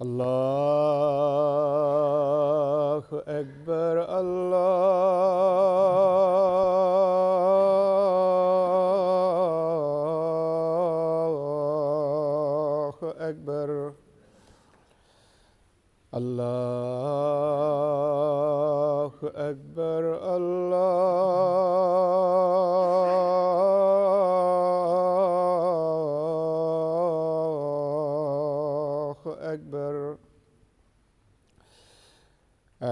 اللہ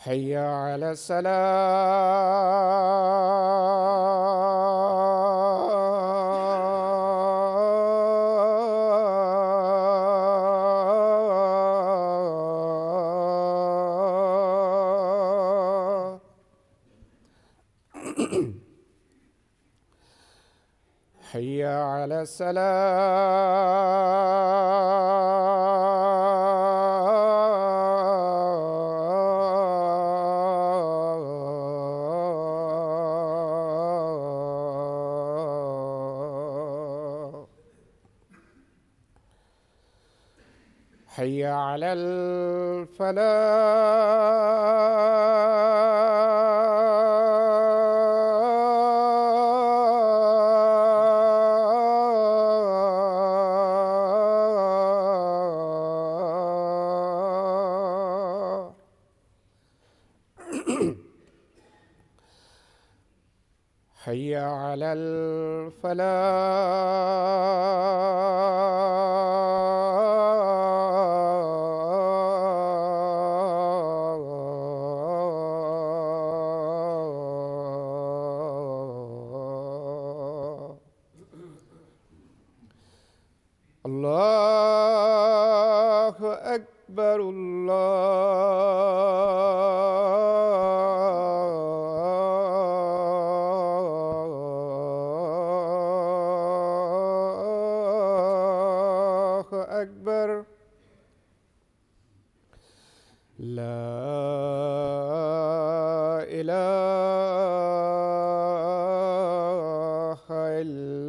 حي على السلام. حي على السلام.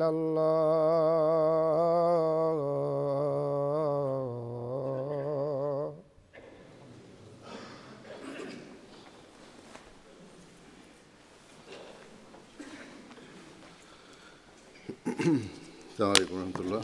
إلا الله. السلام علیکم ورحمۃ اللہ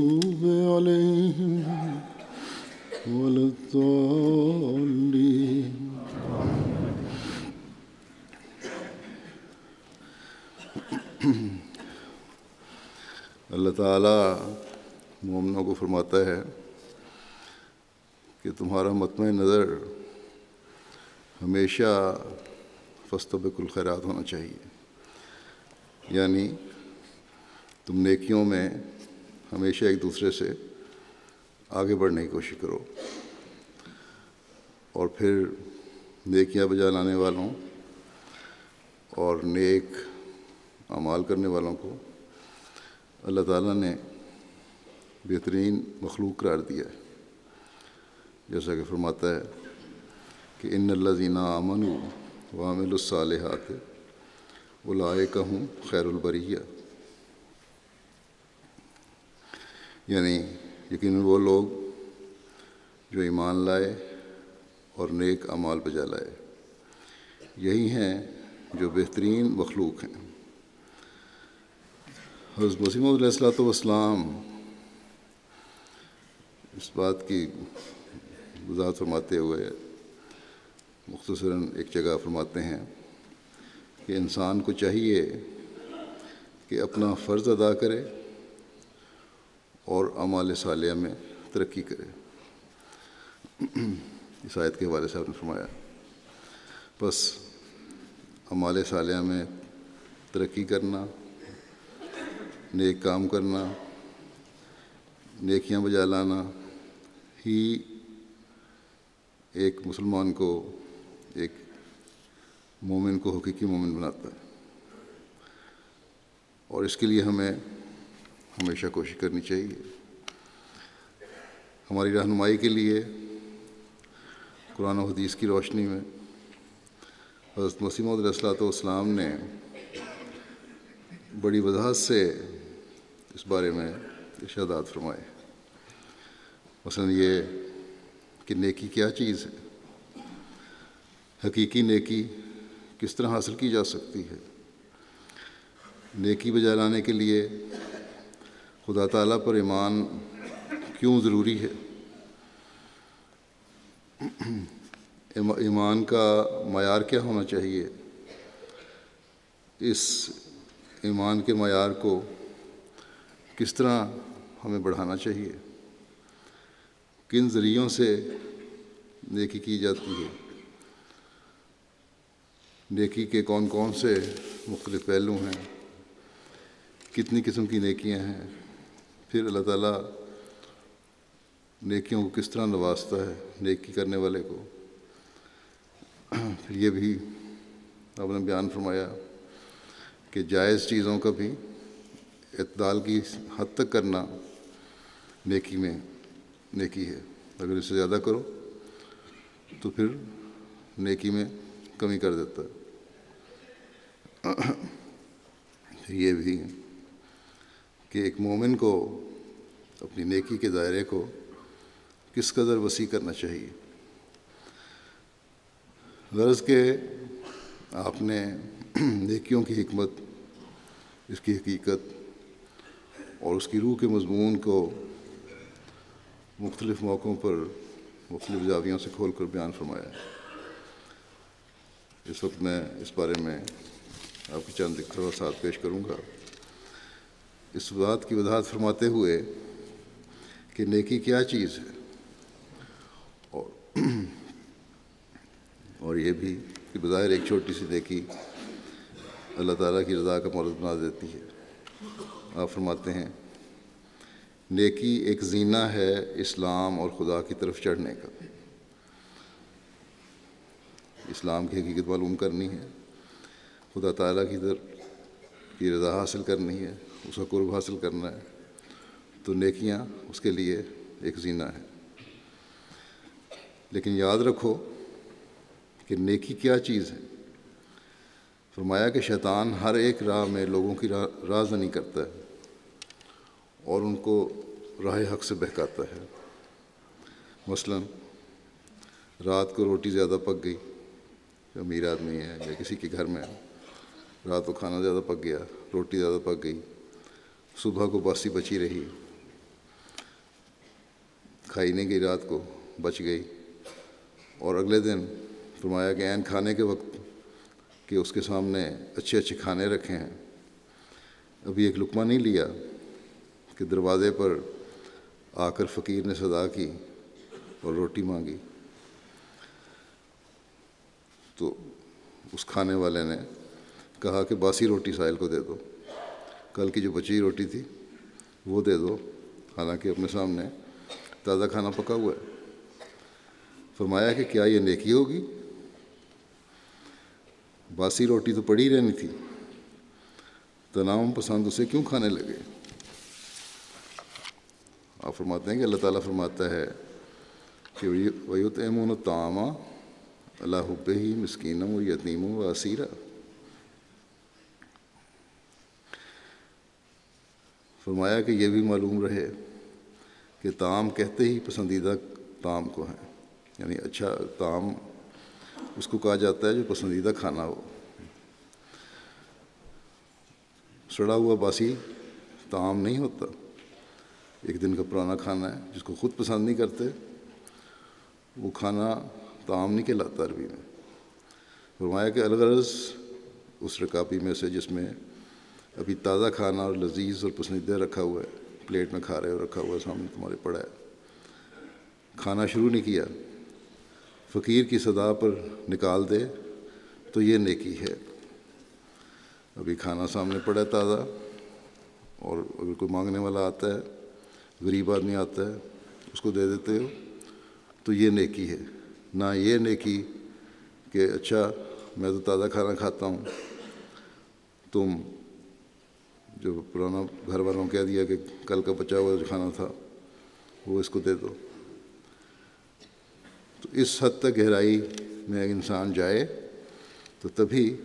المغضوب عليهم ولا الضالين اللہ تعالیٰ مومنوں کو فرماتا ہے کہ تمہارا مطمئن نظر ہمیشہ فستبق الخیرات ہونا چاہیے۔ یعنی تم نیکیوں میں ہمیشہ ایک دوسرے سے آگے بڑھنے کی کوشش کرو۔ اور پھر نیکیاں بجا لانے والوں اور نیک اعمال کرنے والوں کو اللہ تعالیٰ نے بہترین مخلوق قرار دیا ہے۔ جیسا کہ فرماتا ہے کہ ان اللہ زینہ امن وامل الصالحات اولائے ہوں خیر البریہ۔ یعنی یقیناً وہ لوگ جو ایمان لائے اور نیک اعمال بجا لائے۔ یہی ہیں جو بہترین مخلوق ہیں۔ حضرت مسیم علیہ السلاۃ والسلام اس بات کی وضاحت فرماتے ہوئے مختصراً ایک جگہ فرماتے ہیں کہ انسان کو چاہیے کہ اپنا فرض ادا کرے۔ اور اعمال صالحہ میں ترقی کرے۔ اس آیت کے حوالے سے آپ نے فرمایا۔ بس اعمال صالحہ میں ترقی کرنا، نیک کام کرنا، نیکیاں بجا لانا ہی ایک مسلمان کو، ایک مومن کو حقیقی مومن بناتا ہے۔ اور اس کے لیے ہمیں ہمیشہ کوشش کرنی چاہیے۔ ہماری رہنمائی کے لیے، قرآن و حدیث کی روشنی میں، حضرت مسیم علیہ السلاۃ والسلام نے بڑی وضاحت سے اس بارے میں ارشادات فرمائے۔ مثلا یہ کہ نیکی کیا چیز ہے؟ حقیقی نیکی کس طرح حاصل کی جا سکتی ہے؟ نیکی بجا لانے کے لیے خدا تعالیٰ پر ایمان کیوں ضروری ہے؟ ایمان کا معیار کیا ہونا چاہیے؟ اس ایمان کے معیار کو کس طرح ہمیں بڑھانا چاہیے؟ کن ذریعوں سے نیکی کی جاتی ہے؟ نیکی کے کون کون سے مختلف پہلو ہیں؟ کتنی قسم کی نیکیاں ہیں؟ پھر اللہ تعالیٰ نیکیوں کو کس طرح نوازتا ہے، نیکی کرنے والے کو۔ پھر یہ بھی آپ نے بیان فرمایا کہ جائز چیزوں کا بھی اعتدال کی حد تک کرنا نیکی میں نیکی ہے۔ اگر اس سے زیادہ کرو تو پھر نیکی میں کمی کر دیتا ہے۔ یہ بھی کہ ایک مومن کو اپنی نیکی کے دائرے کو کس قدر وسیع کرنا چاہیے۔ غرض کہ آپ نے نیکیوں کی حکمت، اس کی حقیقت اور اس کی روح کے مضمون کو مختلف موقعوں پر مختلف زاویوں سے کھول کر بیان فرمایا ہے۔ اس وقت میں اس بارے میں آپ کی چند اقتباسات پیش کروں گا۔ اس بات کی وضاحت فرماتے ہوئے کہ نیکی کیا چیز ہے؟ اور اور یہ بھی کہ بظاہر ایک چھوٹی سی نیکی اللہ تعالیٰ کی رضا کا مورد بنا دیتی ہے۔ آپ فرماتے ہیں، نیکی ایک زینہ ہے اسلام اور خدا کی طرف چڑھنے کا۔ اسلام کی حقیقت معلوم کرنی ہے۔ خدا تعالیٰ کی طرف کی رضا حاصل کرنی ہے۔ اس کا قرب حاصل کرنا ہے۔ تو نیکیاں اس کے لیے ایک زینہ ہے۔ لیکن یاد رکھو کہ نیکی کیا چیز ہے۔ فرمایا کہ شیطان ہر ایک راہ میں لوگوں کی راہ زنی کرتا ہے اور ان کو راہ حق سے بہکاتا ہے۔ مثلا رات کو روٹی زیادہ پک گئی، امیر آدمی ہے یا کسی کے گھر میں رات کو کھانا زیادہ پک گیا، روٹی زیادہ پک گئی صبح کو باسی بچی رہی۔ کھائی نہیں گئی، رات کو بچ گئی۔ اور اگلے دن فرمایا کہ عین کھانے کے وقت کہ اس کے سامنے اچھے اچھے کھانے رکھے ہیں۔ ابھی ایک لقمہ نہیں لیا کہ دروازے پر آ کر فقیر نے صدا کی اور روٹی مانگی۔ تو اس کھانے والے نے کہا کہ باسی روٹی ساحل کو دے دو۔ کل کی جو بچی روٹی تھی، وہ دے دو، حالانکہ اپنے سامنے تازہ کھانا پکا ہوا ہے۔ فرمایا کہ کیا یہ نیکی ہوگی؟ باسی روٹی تو پڑی رہنی تھی۔ تنام پسند اسے کیوں کھانے لگے؟ آپ فرماتے ہیں کہ اللہ تعالیٰ فرماتا ہے کہ ویوت امون و تعامہ اللہ حب ہی مسکینم و یتیم و اسیرہ فرمایا کہ یہ بھی معلوم رہے کہ تعام کہتے ہی پسندیدہ تعام کو ہیں یعنی اچھا تعام اس کو کہا جاتا ہے جو پسندیدہ کھانا ہو۔ سڑا ہوا باسی تعام نہیں ہوتا۔ ایک دن کا پرانا کھانا ہے، جس کو خود پسند نہیں کرتے، وہ کھانا تعام نہیں کہلاتا عربی میں۔ فرمایا کہ الغرض اس رکابی میں سے جس میں ابھی تازہ کھانا اور لذیذ اور پسندیدہ رکھا ہوا ہے۔ پلیٹ میں کھا رہے ہو، رکھا ہوا ہے، سامنے تمہارے پڑا ہے۔ کھانا شروع نہیں کیا۔ فقیر کی صدا پر نکال دے تو یہ نیکی ہے۔ ابھی کھانا سامنے پڑا ہے تازہ اور اگر کوئی مانگنے والا آتا ہے، غریب آدمی آتا ہے، اس کو دے دیتے ہو تو یہ نیکی ہے۔ نہ یہ نیکی کہ اچھا میں تو تازہ کھانا کھاتا ہوں۔ تم جو پرانا گھر والوں کہہ دیا کہ کل کا بچا ہوا جو کھانا تھا، وہ اس کو دے دو۔ تو اس حد تک گہرائی میں انسان جائے تو تبھی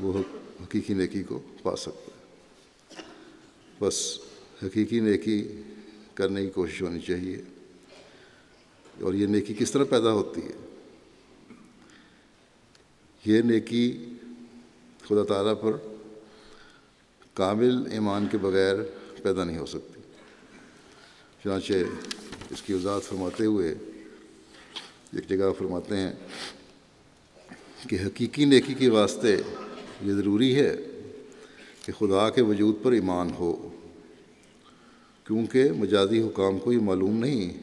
وہ حقیقی نیکی کو پا سکتا ہے۔ بس حقیقی نیکی کرنے کی کوشش ہونی چاہیے۔ اور یہ نیکی کس طرح پیدا ہوتی ہے؟ یہ نیکی خدا تعالیٰ پر کامل ایمان کے بغیر پیدا نہیں ہو سکتی۔ چنانچہ اس کی وضاحت فرماتے ہوئے ایک جگہ فرماتے ہیں کہ حقیقی نیکی کے واسطے یہ ضروری ہے کہ خدا کے وجود پر ایمان ہو، کیونکہ مجازی حکام کو یہ معلوم نہیں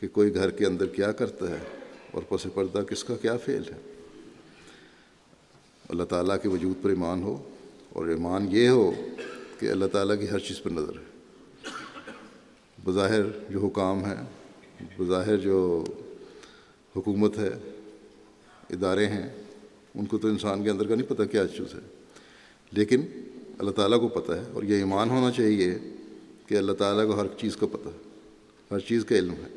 کہ کوئی گھر کے اندر کیا کرتا ہے اور پس پردہ کس کا کیا فعل ہے۔ اللہ تعالیٰ کے وجود پر ایمان ہو اور ایمان یہ ہو کہ اللہ تعالیٰ کی ہر چیز پر نظر ہے۔ بظاہر جو حکام ہیں، بظاہر جو حکومت ہے، ادارے ہیں، ان کو تو انسان کے اندر کا نہیں پتہ کیا چیز ہے۔ لیکن اللہ تعالیٰ کو پتہ ہے اور یہ ایمان ہونا چاہیے کہ اللہ تعالیٰ کو ہر چیز کا پتہ ہے، ہر چیز کا علم ہے،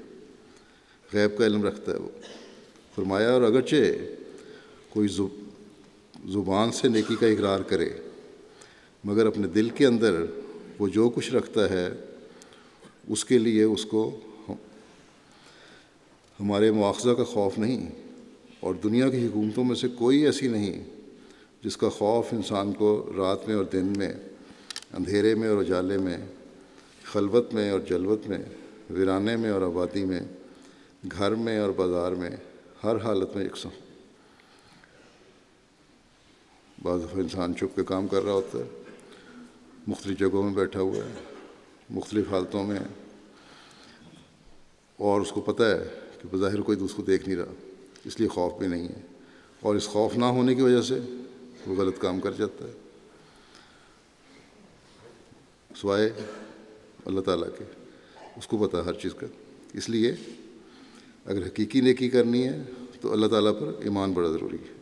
غیب کا علم رکھتا ہے وہ۔ فرمایا اور اگرچہ کوئی زبان سے نیکی کا اقرار کرے مگر اپنے دل کے اندر وہ جو کچھ رکھتا ہے، اس کے لیے اس کو ہمارے مواخذہ کا خوف نہیں۔ اور دنیا کی حکومتوں میں سے کوئی ایسی نہیں جس کا خوف انسان کو رات میں اور دن میں، اندھیرے میں اور اجالے میں، خلوت میں اور جلوت میں، ویرانے میں اور آبادی میں، گھر میں اور بازار میں، ہر حالت میں یکساں بعض دفعہ انسان چھپ کے کام کر رہا ہوتا ہے۔ مختلف جگہوں میں بیٹھا ہوا ہے، مختلف حالتوں میں۔ اور اس کو پتہ ہے کہ بظاہر کوئی اس کو دیکھ نہیں رہا، اس لیے خوف بھی نہیں ہے۔ اور اس خوف نہ ہونے کی وجہ سے وہ غلط کام کر جاتا ہے۔ سوائے اللہ تعالیٰ کے، اس کو پتہ ہر چیز کا۔ اس لیے اگر حقیقی نیکی کرنی ہے تو اللہ تعالیٰ پر ایمان بڑا ضروری ہے۔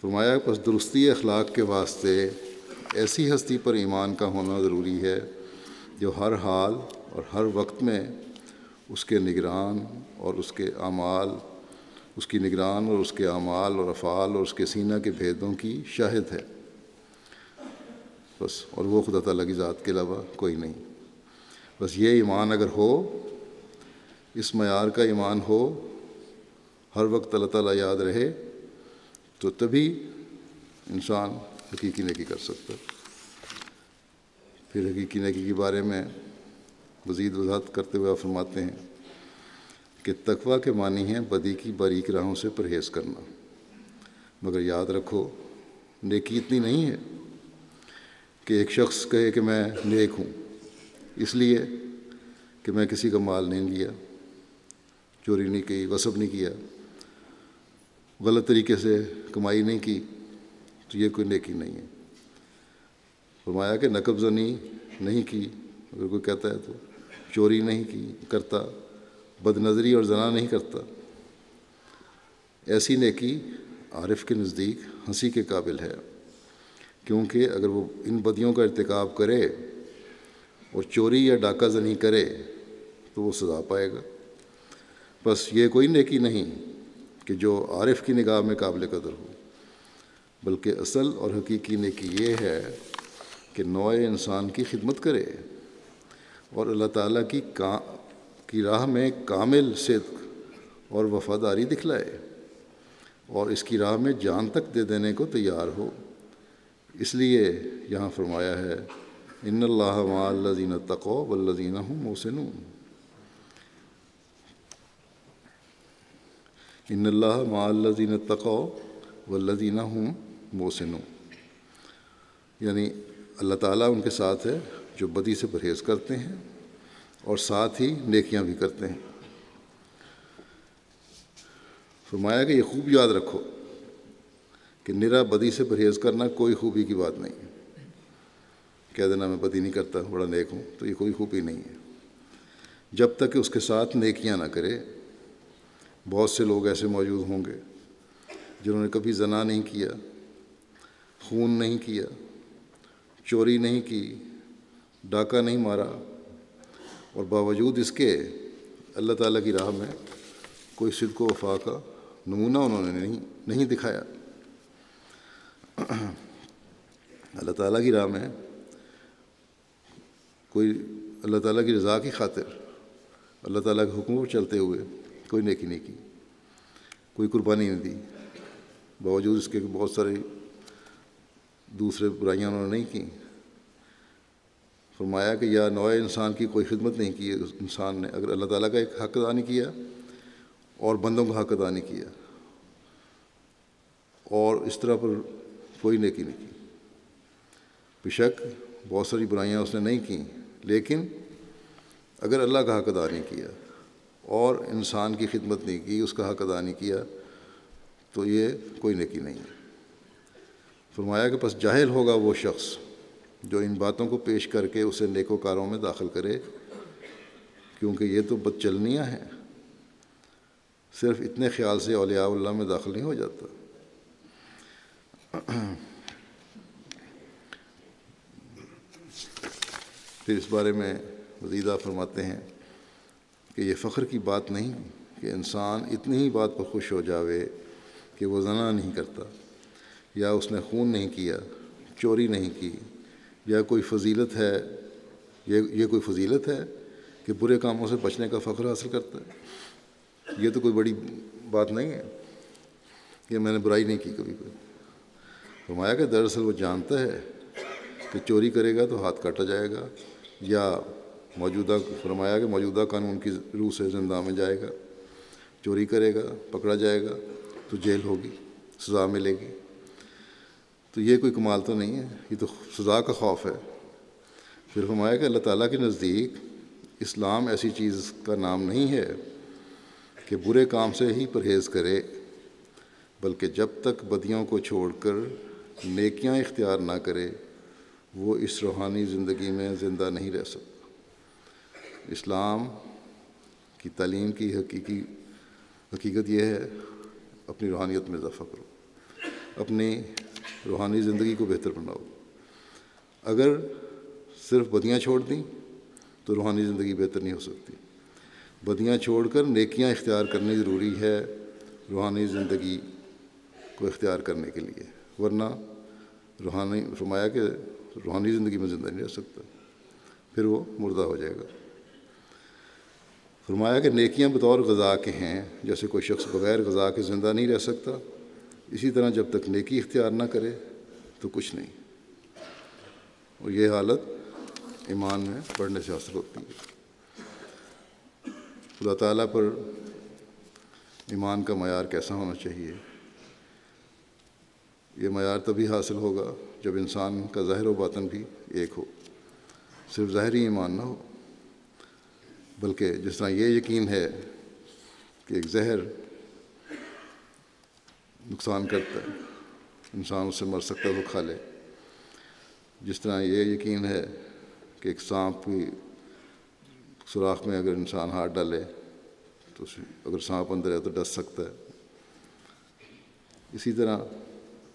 فرمایا، پس درستی اخلاق کے واسطے ایسی ہستی پر ایمان کا ہونا ضروری ہے جو ہر حال اور ہر وقت میں اس کے نگران اور اس کے اعمال، اس کی نگران اور اس کے اعمال اور افعال اور اس کے سینہ کے بھیدوں کی شاہد ہے۔ بس، اور وہ خدا تعالیٰ کی ذات کے علاوہ کوئی نہیں۔ بس یہ ایمان اگر ہو، اس معیار کا ایمان ہو، ہر وقت اللہ تعالیٰ یاد رہے، تو تبھی انسان حقیقی نیکی کر سکتا پھر حقیقی نیکی کے بارے میں مزید وضاحت کرتے ہوئے آپ فرماتے ہیں کہ تقوی کے معنی ہیں بدی کی باریک راہوں سے پرہیز کرنا۔ مگر یاد رکھو، نیکی اتنی نہیں ہے کہ ایک شخص کہے کہ میں نیک ہوں، اس لیے کہ میں کسی کا مال نہیں لیا، چوری نہیں کی وصب نہیں کیا، غلط طریقے سے کمائی نہیں کی۔ تو یہ کوئی نیکی نہیں ہے۔ فرمایا کہ نقب زنی نہیں کی، اگر کوئی کہتا ہے تو چوری نہیں کی، کرتا بد نظری اور زنا نہیں کرتا۔ ایسی نیکی عارف کے نزدیک ہنسی کے قابل ہے، کیونکہ اگر وہ ان بدیوں کا ارتکاب کرے اور چوری یا ڈاکہ زنی کرے تو وہ سزا پائے گا۔ بس یہ کوئی نیکی نہیں کہ جو عارف کی نگاہ میں قابل قدر ہو۔ بلکہ اصل اور حقیقی نیکی یہ ہے کہ نوع انسان کی خدمت کرے اور اللہ تعالیٰ کی کا کی راہ میں کامل صدق اور وفاداری دکھلائے اور اس کی راہ میں جان تک دے دینے کو تیار ہو۔ اس لیے یہاں فرمایا ہے، ان اللہ معلزین تقو والذین ہم موسنون ان اللہ معلزین تقو والذین ہم موسنون یعنی اللہ تعالیٰ ان کے ساتھ ہے جو بدی سے پرہیز کرتے ہیں اور ساتھ ہی نیکیاں بھی کرتے ہیں۔ فرمایا کہ یہ خوب یاد رکھو کہ نرا بدی سے پرہیز کرنا کوئی خوبی کی بات نہیں۔ ہے کہہ دینا میں بدی نہیں کرتا، بڑا نیک ہوں، تو یہ کوئی خوبی نہیں ہے۔ جب تک کہ اس کے ساتھ نیکیاں نہ کرے، بہت سے لوگ ایسے موجود ہوں گے جنہوں نے کبھی زنا نہیں کیا خون نہیں کیا، چوری نہیں کی، ڈاکہ نہیں مارا، اور باوجود اس کے اللہ تعالیٰ کی راہ میں کوئی صدق و وفا کا نمونہ انہوں نے نہیں نہیں دکھایا۔ اللہ تعالیٰ کی راہ میں کوئی، اللہ تعالیٰ کی رضا کی خاطر، اللہ تعالیٰ کے حکم پر چلتے ہوئے کوئی نیکی نہیں کی، کوئی قربانی نہیں دی۔ باوجود اس کے بہت سارے دوسرے برائیاں انہوں نے نہیں کی فرمایا کہ یا نوع انسان کی کوئی خدمت نہیں کی اس انسان نے اگر اللہ تعالیٰ کا ایک حق ادا نہیں کیا اور بندوں کا حق ادا نہیں کیا، اور اس طرح پر کوئی نیکی نہیں کی۔ بے شک بہت ساری برائیاں اس نے نہیں کیں، لیکن اگر اللہ کا حق ادا نہیں کیا اور انسان کی خدمت نہیں کی، اس کا حق ادا نہیں کیا، تو یہ کوئی نیکی نہیں ہے۔ فرمایا کہ پس جاہل ہوگا وہ شخص جو ان باتوں کو پیش کر کے اسے نیک و کاروں میں داخل کرے، کیونکہ یہ تو بد چلنیاں ہیں۔ صرف اتنے خیال سے اولیاء اللہ میں داخل نہیں ہو جاتا۔ پھر اس بارے میں وزیدہ فرماتے ہیں کہ یہ فخر کی بات نہیں کہ انسان اتنی ہی بات پر خوش ہو جاوے کہ وہ زنا نہیں کرتا۔ یا اس نے خون نہیں کیا، چوری نہیں کی، یا کوئی فضیلت ہے، یہ یہ کوئی فضیلت ہے کہ برے کاموں سے بچنے کا فخر حاصل کرتا ہے؟ یہ تو کوئی بڑی بات نہیں ہے۔ کہ میں نے برائی نہیں کی کبھی کوئی۔ فرمایا کہ دراصل وہ جانتا ہے کہ چوری کرے گا تو ہاتھ کاٹا جائے گا، یا موجودہ، فرمایا کہ موجودہ قانون کی روح سے زندہ میں جائے گا۔ چوری کرے گا، پکڑا جائے گا تو جیل ہوگی، سزا ملے گی۔ تو یہ کوئی کمال تو نہیں ہے، یہ تو سزا کا خوف ہے۔ پھر فرمایا کہ اللہ تعالیٰ کے نزدیک اسلام ایسی چیز کا نام نہیں ہے کہ برے کام سے ہی پرہیز کرے، بلکہ جب تک بدیوں کو چھوڑ کر نیکیاں اختیار نہ کرے، وہ اس روحانی زندگی میں زندہ نہیں رہ سکتا۔ اسلام کی تعلیم کی حقیقی، حقیقت یہ ہے، اپنی روحانیت میں اضافہ کرو۔ اپنی روحانی زندگی کو بہتر بناؤ۔ اگر صرف بدیاں چھوڑ دیں تو روحانی زندگی بہتر نہیں ہو سکتی۔ بدیاں چھوڑ کر نیکیاں اختیار کرنی ضروری ہے روحانی زندگی کو اختیار کرنے کے لیے۔ ورنہ روحانی، فرمایا کہ روحانی زندگی میں زندہ نہیں رہ سکتا۔ پھر وہ مردہ ہو جائے گا۔ فرمایا کہ نیکیاں بطور غذا کے ہیں، جیسے کوئی شخص بغیر غذا کے زندہ نہیں رہ سکتا۔ اسی طرح جب تک نیکی اختیار نہ کرے تو کچھ نہیں۔ اور یہ حالت ایمان میں پڑھنے سے حاصل ہوتی ہے۔ خدا تعالیٰ پر ایمان کا معیار کیسا ہونا چاہیے؟ یہ معیار تبھی حاصل ہوگا جب انسان کا ظاہر و باطن بھی ایک ہو۔ صرف ظاہری ایمان نہ ہو، بلکہ جس طرح یہ یقین ہے کہ ایک زہر نقصان کرتا ہے۔ انسان اس سے مر سکتا ہے، وہ کھا لے۔ جس طرح یہ یقین ہے کہ ایک سانپ کی سوراخ میں اگر انسان ہاتھ ڈالے تو اگر سانپ اندر ہے تو ڈس سکتا ہے۔ اسی طرح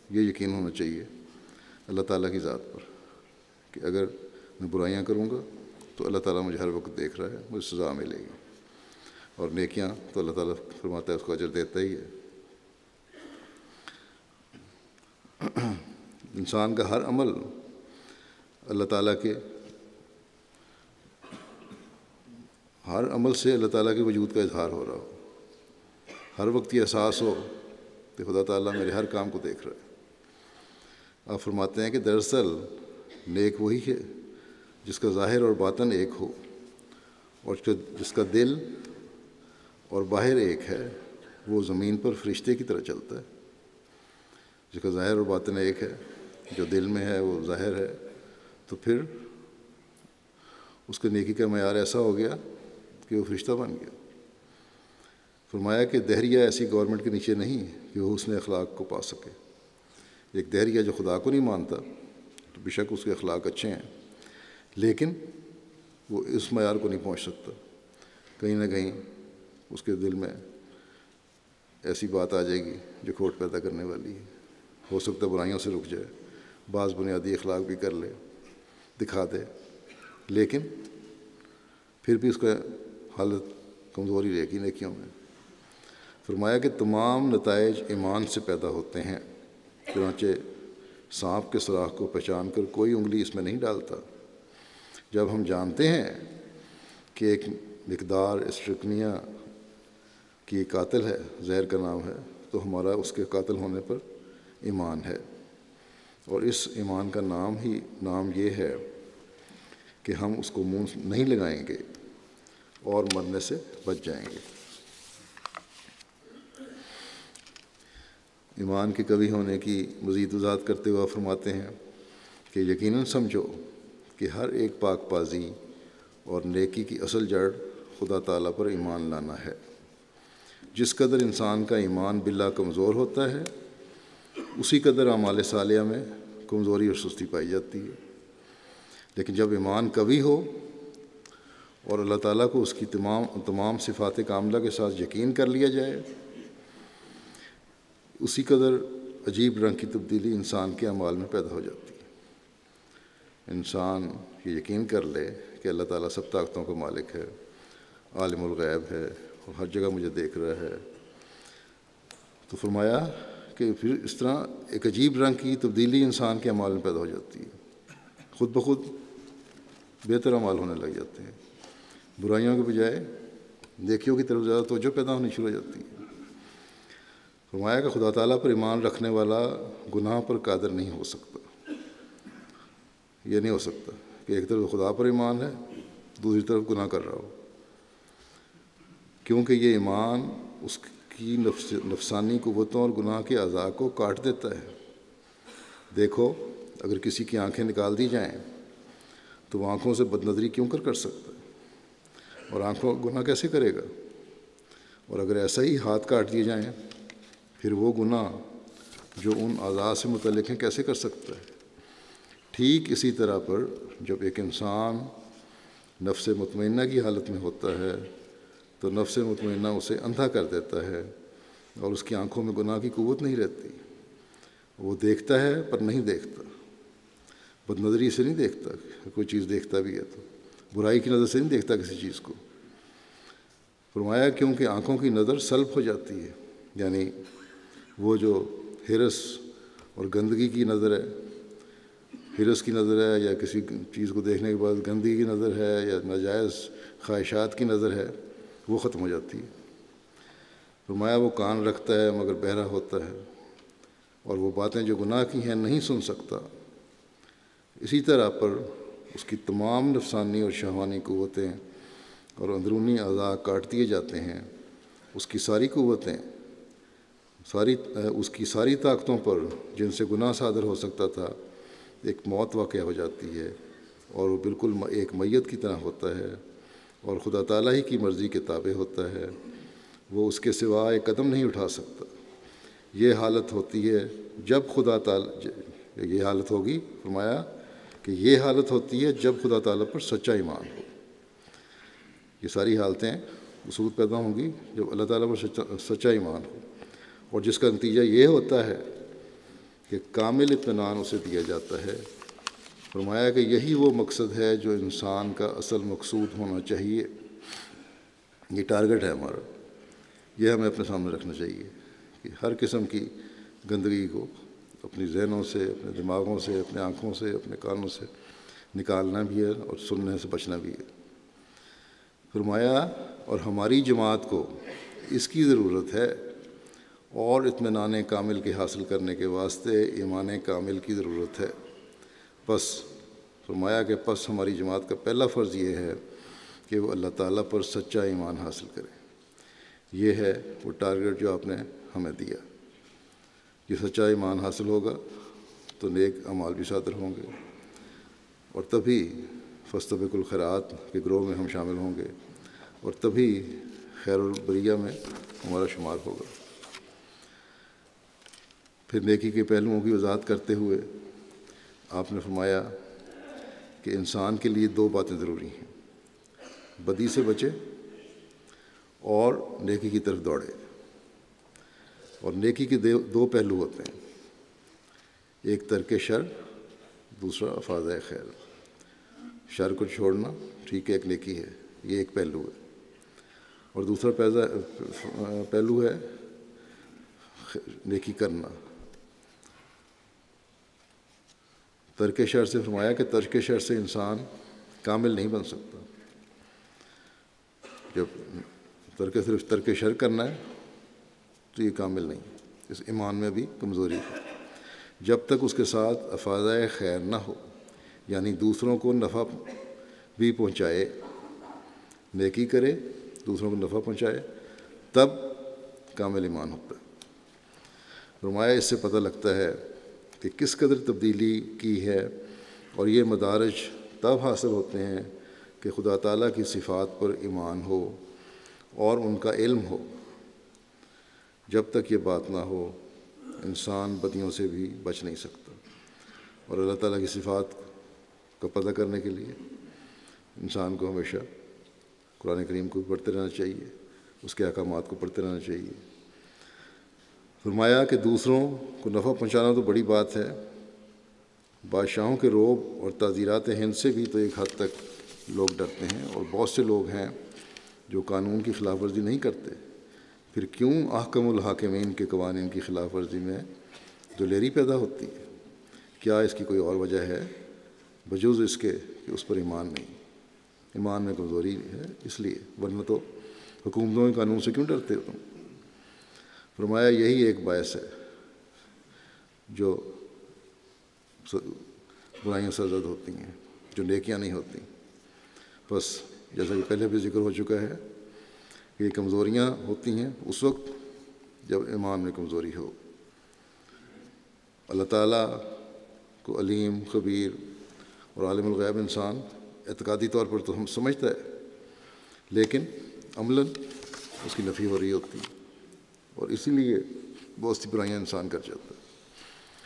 یہ یقین ہونا چاہیے اللہ تعالیٰ کی ذات پر کہ اگر میں برائیاں کروں گا تو اللہ تعالیٰ مجھے ہر وقت دیکھ رہا ہے، مجھے سزا ملے گی۔ اور نیکیاں تو اللہ تعالیٰ فرماتا ہے، اس کو اجر دیتا ہی ہے۔ انسان کا ہر عمل اللہ تعالیٰ کے ہر عمل سے اللہ تعالیٰ کے وجود کا اظہار ہو رہا ہو۔ ہر وقت یہ احساس ہو کہ خدا تعالیٰ میرے ہر کام کو دیکھ رہا ہے۔ آپ فرماتے ہیں کہ دراصل نیک وہی ہے جس کا ظاہر اور باطن ایک ہو اور جس کا دل اور باہر ایک ہے، وہ زمین پر فرشتے کی طرح چلتا ہے۔ جس کا ظاہر اور باطن ایک ہے، جو دل میں ہے، وہ ظاہر ہے۔ تو پھر اس کے نیکی کا معیار ایسا ہو گیا کہ وہ فرشتہ بن گیا۔ فرمایا کہ دہریہ ایسی گورنمنٹ کے نیچے نہیں کہ وہ اس نے اخلاق کو پا سکے۔ ایک دہریہ جو خدا کو نہیں مانتا، تو بے شک اس کے اخلاق اچھے ہیں۔ لیکن وہ اس معیار کو نہیں پہنچ سکتا۔ کہیں نہ کہیں اس کے دل میں ایسی بات آ جائے گی جو کھوٹ پیدا کرنے والی ہے۔ ہو سکتا ہے برائیوں سے رک جائے، بعض بنیادی اخلاق بھی کر لے، دکھا دے۔ لیکن پھر بھی اس کا حالت کمزوری رہے گی نیکیوں میں۔ فرمایا کہ تمام نتائج ایمان سے پیدا ہوتے ہیں، چنانچہ سانپ کے سراخ کو پہچان کر کوئی انگلی اس میں نہیں ڈالتا۔ جب ہم جانتے ہیں کہ ایک مقدار اسٹرکنیا کی قاتل ہے، زہر کا نام ہے، تو ہمارا اس کے قاتل ہونے پر ایمان ہے۔ اور اس ایمان کا نام ہی نام یہ ہے کہ ہم اس کو منہ نہیں لگائیں گے اور مرنے سے بچ جائیں گے۔ ایمان کے کبھی ہونے کی مزید وضاحت کرتے ہوئے فرماتے ہیں کہ یقیناً سمجھو کہ ہر ایک پاک بازی اور نیکی کی اصل جڑ خدا تعالیٰ پر ایمان لانا ہے۔ جس قدر انسان کا ایمان بلا کمزور ہوتا ہے اسی قدر اعمال صالحہ میں کمزوری اور سستی پائی جاتی ہے۔ لیکن جب ایمان کبھی ہو اور اللہ تعالیٰ کو اس کی تمام تمام صفات کاملہ کے ساتھ یقین کر لیا جائے، اسی قدر عجیب رنگ کی تبدیلی انسان کے اعمال میں پیدا ہو جاتی ہے۔ انسان یہ یقین کر لے کہ اللہ تعالیٰ سب طاقتوں کا مالک ہے، عالم الغیب ہے اور ہر جگہ مجھے دیکھ رہا ہے۔ تو فرمایا کہ پھر اس طرح ایک عجیب رنگ کی تبدیلی انسان کے اعمال میں پیدا ہو جاتی ہے۔ خود بخود بہتر اعمال ہونے لگ جاتے ہیں۔ برائیوں کے بجائے دیکھیوں کی طرف زیادہ توجہ پیدا ہونی شروع ہو جاتی ہے۔ فرمایا کہ خدا تعالیٰ پر ایمان رکھنے والا گناہ پر قادر نہیں ہو سکتا۔ یہ نہیں ہو سکتا کہ ایک طرف خدا پر ایمان ہے، دوسری طرف گناہ کر رہا ہو۔ کیونکہ یہ ایمان اس کی نفس نفسانی قوتوں اور گناہ کے اعضاء کو کاٹ دیتا ہے۔ دیکھو، اگر کسی کی آنکھیں نکال دی جائیں، تو وہ آنکھوں سے بد نظری کیوں کر کر سکتا ہے؟ اور آنکھوں گناہ کیسے کرے گا؟ اور اگر ایسا ہی ہاتھ کاٹ دیے جائیں، پھر وہ گناہ جو ان اعضاء سے متعلق ہیں کیسے کر سکتا ہے؟ ٹھیک اسی طرح پر جب ایک انسان نفس مطمئنہ کی حالت میں ہوتا ہے تو نفس مطمئنہ اسے اندھا کر دیتا ہے اور اس کی آنکھوں میں گناہ کی قوت نہیں رہتی۔ وہ دیکھتا ہے پر نہیں دیکھتا۔ بد نظری سے نہیں دیکھتا، کوئی چیز دیکھتا بھی ہے تو۔ برائی کی نظر سے نہیں دیکھتا کسی چیز کو۔ فرمایا کیونکہ آنکھوں کی نظر سلب ہو جاتی ہے یعنی وہ جو ہرس اور گندگی کی نظر ہے، ہرس کی نظر ہے یا کسی چیز کو دیکھنے کے بعد گندگی کی نظر ہے یا ناجائز خواہشات کی نظر ہے وہ ختم ہو جاتی ہے۔ فرمایا وہ کان رکھتا ہے مگر بہرا ہوتا ہے اور وہ باتیں جو گناہ کی ہیں نہیں سن سکتا۔ اسی طرح پر اس کی تمام نفسانی اور شہوانی قوتیں اور اندرونی اعضاء کاٹ دیے جاتے ہیں۔ اس کی ساری قوتیں، ساری، اس کی ساری طاقتوں پر جن سے گناہ صادر ہو سکتا تھا، ایک موت واقع ہو جاتی ہے اور وہ بالکل ایک میت کی طرح ہوتا ہے۔ اور خدا تعالیٰ ہی کی مرضی کے تابع ہوتا ہے، وہ اس کے سوا ایک قدم نہیں اٹھا سکتا۔ یہ حالت ہوتی ہے جب خدا تعالیٰ، یہ حالت ہوگی، فرمایا کہ یہ حالت ہوتی ہے جب خدا تعالیٰ پر سچا ایمان ہو۔ یہ ساری حالتیں اصول پیدا ہوں گی جب اللہ تعالیٰ پر سچا سچا ایمان ہو۔ اور جس کا نتیجہ یہ ہوتا ہے کہ کامل اطمینان اسے دیا جاتا ہے فرمایا کہ یہی وہ مقصد ہے جو انسان کا اصل مقصود ہونا چاہیے۔ یہ ٹارگٹ ہے ہمارا۔ یہ ہمیں اپنے سامنے رکھنا چاہیے کہ ہر قسم کی گندگی کو اپنی ذہنوں سے، اپنے دماغوں سے، اپنے آنکھوں سے، اپنے کانوں سے نکالنا بھی ہے اور سننے سے بچنا بھی ہے۔ فرمایا، اور ہماری جماعت کو اس کی ضرورت ہے اور اطمینان کامل کے حاصل کرنے کے واسطے ایمان کامل کی ضرورت ہے۔ بس فرمایا کہ پس ہماری جماعت کا پہلا فرض یہ ہے کہ وہ اللہ تعالیٰ پر سچا ایمان حاصل کرے۔ یہ ہے وہ ٹارگٹ جو آپ نے ہمیں دیا۔ یہ سچا ایمان حاصل ہوگا تو نیک اعمال بھی صادر ہوں گے۔ اور تبھی فستبق الخیرات کے گروہ میں ہم شامل ہوں گے۔ اور تبھی خیر البریہ میں ہمارا شمار ہوگا۔ پھر نیکی کے پہلوؤں کی وضاحت کرتے ہوئے آپ نے فرمایا کہ انسان کے لیے دو باتیں ضروری ہیں۔ بدی سے بچے اور نیکی کی طرف دوڑے۔ اور نیکی کے دو پہلو ہوتے ہیں۔ ایک ترک شر، دوسرا افاظ خیر۔ شر کو چھوڑنا ٹھیک ہے، ایک نیکی ہے۔ یہ ایک پہلو ہے۔ اور دوسرا پیدا پہلو ہے نیکی کرنا۔ ترک شر سے فرمایا کہ ترک شر سے انسان کامل نہیں بن سکتا۔ جب ترک صرف ترک شر کرنا ہے، تو یہ کامل نہیں۔ اس ایمان میں بھی کمزوری ہے۔ جب تک اس کے ساتھ افاظہ خیر نہ ہو یعنی دوسروں کو نفع بھی پہنچائے، نیکی کرے، دوسروں کو نفع پہنچائے، تب کامل ایمان ہوتا ہے۔ فرمایا اس سے پتہ لگتا ہے کہ کس قدر تبدیلی کی ہے اور یہ مدارج تب حاصل ہوتے ہیں کہ خدا تعالیٰ کی صفات پر ایمان ہو اور ان کا علم ہو۔ جب تک یہ بات نہ ہو، انسان بدیوں سے بھی بچ نہیں سکتا۔ اور اللہ تعالیٰ کی صفات کا پتہ کرنے کے لیے انسان کو ہمیشہ قرآن کریم کو بھی پڑھتے رہنا چاہیے، اس کے احکامات کو پڑھتے رہنا چاہیے۔ فرمایا کہ دوسروں کو نفع پہنچانا تو بڑی بات ہے۔ بادشاہوں کے روب اور تعزیرات ہند سے بھی تو ایک حد تک لوگ ڈرتے ہیں اور بہت سے لوگ ہیں جو قانون کی خلاف ورزی نہیں کرتے۔ پھر کیوں احکم الحاکمین کے قوانین کی خلاف ورزی میں دلیری پیدا ہوتی ہے؟ کیا اس کی کوئی اور وجہ ہے؟ بجوز اس کے کہ اس پر ایمان نہیں۔ ایمان میں کمزوری ہے اس لیے، ورنہ تو حکومتوں کے قانون سے کیوں ڈرتے ہو تم؟ فرمایا یہی ایک باعث ہے جو برائیاں سرزد ہوتی ہیں، جو نیکیاں نہیں ہوتی۔ بس جیسا کہ پہلے بھی ذکر ہو چکا ہے کہ یہ کمزوریاں ہوتی ہیں اس وقت جب ایمان میں کمزوری ہو۔ اللہ تعالیٰ کو علیم، خبیر اور عالم الغیب انسان اعتقادی طور پر تو ہم سمجھتا ہے، لیکن عملاً اس کی نفی ہو رہی ہوتی۔ ہے اور اسی لیے بہت سی برائیاں انسان کر جاتا ہے۔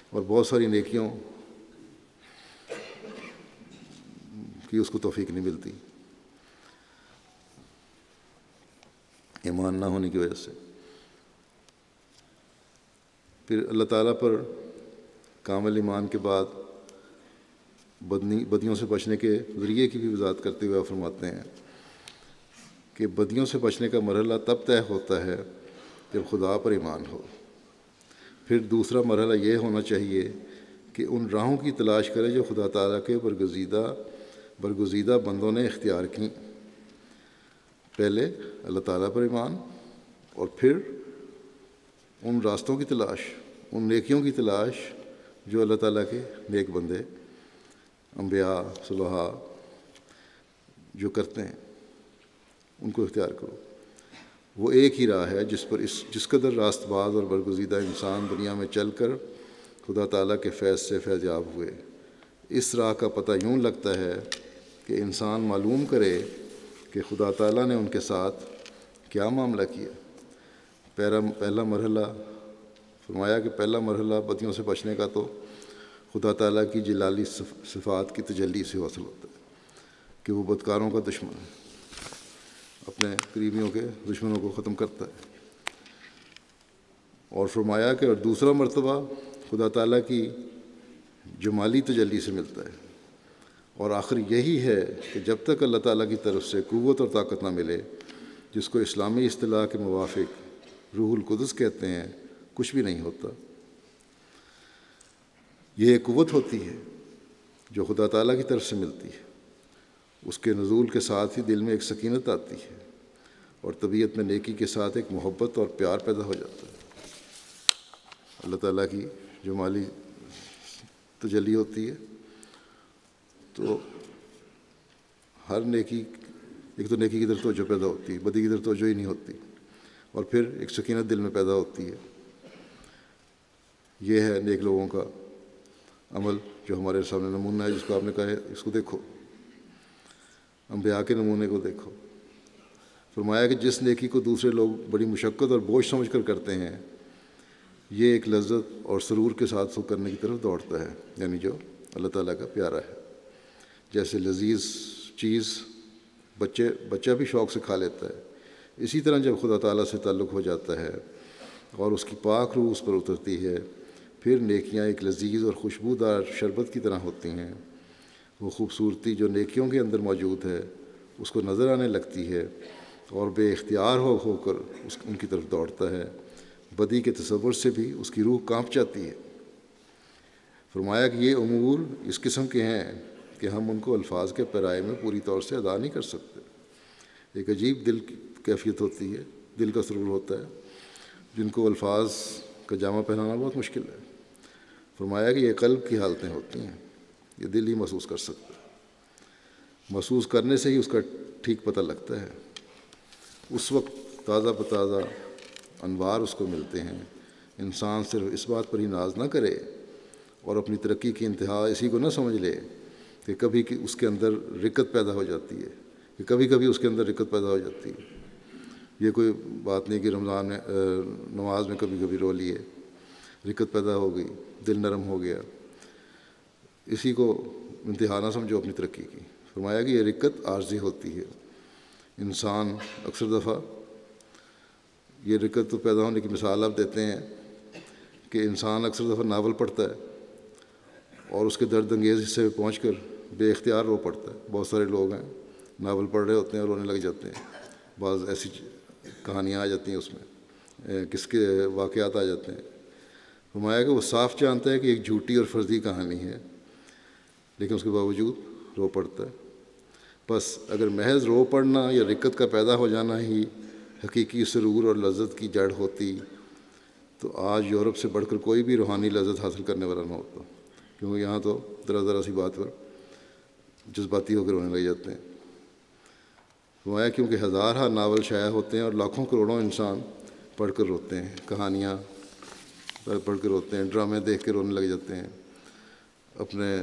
اور بہت ساری نیکیوں کی اس کو توفیق نہیں ملتی۔ ایمان نہ ہونے کی وجہ سے۔ پھر اللہ تعالیٰ پر کامل ایمان کے بعد بدنی بدیوں سے بچنے کے ذریعے کی بھی وضاحت کرتے ہوئے فرماتے ہیں کہ بدیوں سے بچنے کا مرحلہ تب طے ہوتا ہے جب خدا پر ایمان ہو پھر دوسرا مرحلہ یہ ہونا چاہیے کہ ان راہوں کی تلاش کرے جو خدا تعالیٰ کے برگزیدہ برگزیدہ بندوں نے اختیار کیں۔ پہلے اللہ تعالیٰ پر ایمان اور پھر ان راستوں کی تلاش، ان نیکیوں کی تلاش جو اللہ تعالیٰ کے نیک بندے، انبیاء، صلحاء جو کرتے ہیں، ان کو اختیار کرو۔ وہ ایک ہی راہ ہے جس پر اس، جس قدر راست باز اور برگزیدہ انسان دنیا میں چل کر خدا تعالیٰ کے فیض سے فیض یاب ہوئے۔ اس راہ کا پتہ یوں لگتا ہے کہ انسان معلوم کرے کہ خدا تعالیٰ نے ان کے ساتھ کیا معاملہ کیا۔ پہلا پہلا مرحلہ، فرمایا کہ پہلا مرحلہ بدیوں سے بچنے کا تو خدا تعالیٰ کی جلالی صفات کی تجلی سے حاصل ہوتا ہے کہ وہ بدکاروں کا دشمن ہے اپنے قریبیوں کے دشمنوں کو ختم کرتا ہے۔ اور فرمایا کہ اور دوسرا مرتبہ خدا تعالیٰ کی جمالی تجلی سے ملتا ہے۔ اور آخر یہی ہے کہ جب تک اللہ تعالیٰ کی طرف سے قوت اور طاقت نہ ملے، جس کو اسلامی اصطلاح کے موافق روح القدس کہتے ہیں، کچھ بھی نہیں ہوتا۔ یہ قوت ہوتی ہے جو خدا تعالیٰ کی طرف سے ملتی ہے۔ اس کے نزول کے ساتھ ہی دل میں ایک سکینت آتی ہے اور طبیعت میں نیکی کے ساتھ ایک محبت اور پیار پیدا ہو جاتا ہے۔ اللہ تعالیٰ کی جو مالی تجلی ہوتی ہے، تو ہر نیکی، ایک تو نیکی کی طرف توجہ پیدا ہوتی ہے، بدی کی طرف توجہ ہی نہیں ہوتی، اور پھر ایک سکینت دل میں پیدا ہوتی ہے۔ یہ ہے نیک لوگوں کا عمل جو ہمارے سامنے نمونہ ہے، جس کو آپ نے کہا ہے، اس کو دیکھو۔ انبیاء کے نمونے کو دیکھو۔ فرمایا کہ جس نیکی کو دوسرے لوگ بڑی مشقت اور بوجھ سمجھ کر کرتے ہیں، یہ ایک لذت اور سرور کے ساتھ سو کرنے کی طرف دوڑتا ہے۔ یعنی جو اللہ تعالیٰ کا پیارا ہے۔ جیسے لذیذ چیز بچے، بچہ بھی شوق سے کھا لیتا ہے۔ اسی طرح جب خدا تعالیٰ سے تعلق ہو جاتا ہے اور اس کی پاک روح اس پر اترتی ہے، پھر نیکیاں ایک لذیذ اور خوشبودار شربت کی طرح ہوتی ہیں۔ وہ خوبصورتی جو نیکیوں کے اندر موجود ہے، اس کو نظر آنے لگتی ہے اور بے اختیار ہو ہو کر اس ان کی طرف دوڑتا ہے۔ بدی کے تصور سے بھی اس کی روح کانپ جاتی ہے۔ فرمایا کہ یہ امور اس قسم کے ہیں کہ ہم ان کو الفاظ کے پیرائے میں پوری طور سے ادا نہیں کر سکتے۔ ایک عجیب دل کی کیفیت ہوتی ہے، دل کا سرور ہوتا ہے۔ جن کو الفاظ کا جامع پہنانا بہت مشکل ہے۔ فرمایا کہ یہ قلب کی حالتیں ہوتی ہیں۔ یہ دل ہی محسوس کر سکتا ہے۔ محسوس کرنے سے ہی اس کا ٹھیک پتہ لگتا ہے۔ اس وقت تازہ بتازہ انوار اس کو ملتے ہیں۔ انسان صرف اس بات پر ہی ناز نہ کرے اور اپنی ترقی کی انتہا اسی کو نہ سمجھ لے کہ کبھی کہ اس کے اندر رکت پیدا ہو جاتی ہے، کہ کبھی کبھی اس کے اندر رکت پیدا ہو جاتی ہے۔ یہ کوئی بات نہیں کہ رمضان میں نماز میں کبھی کبھی رو لیے، رکت پیدا ہو گئی، دل نرم ہو گیا۔ اسی کو انتہا نہ سمجھو اپنی ترقی کی۔ فرمایا کہ یہ رکت عارضی ہوتی ہے۔ انسان اکثر دفعہ یہ رکت تو پیدا ہونے کی مثال آپ دیتے ہیں کہ انسان اکثر دفعہ ناول پڑھتا ہے اور اس کے درد انگیز حصے میں پہنچ کر بے اختیار رو پڑتا ہے۔ بہت سارے لوگ ہیں، ناول پڑھ رہے ہوتے ہیں اور رونے لگ جاتے ہیں۔ بعض ایسی کہانیاں آ جاتی ہیں اس میں کس کے واقعات آ جاتے ہیں۔ فرمایا کہ وہ صاف جانتا ہے کہ ایک جھوٹی اور فرضی کہانی ہے۔ لیکن اس کے باوجود رو پڑتا ہے۔ بس اگر محض رو پڑنا یا رکت کا پیدا ہو جانا ہی حقیقی سرور اور لذت کی جڑ ہوتی، تو آج یورپ سے بڑھ کر کوئی بھی روحانی لذت حاصل کرنے والا نہ ہوتا۔ کیونکہ یہاں تو ذرا ذرا سی بات پر جذباتی ہو کر رونے لگ جاتے ہیں۔ فرمایا کیونکہ ہزارہ ناول شائع ہوتے ہیں اور لاکھوں کروڑوں انسان پڑھ کر روتے ہیں، کہانیاں پڑھ کر روتے ہیں، ڈرامے دیکھ کے رونے لگ جاتے ہیں، اپنے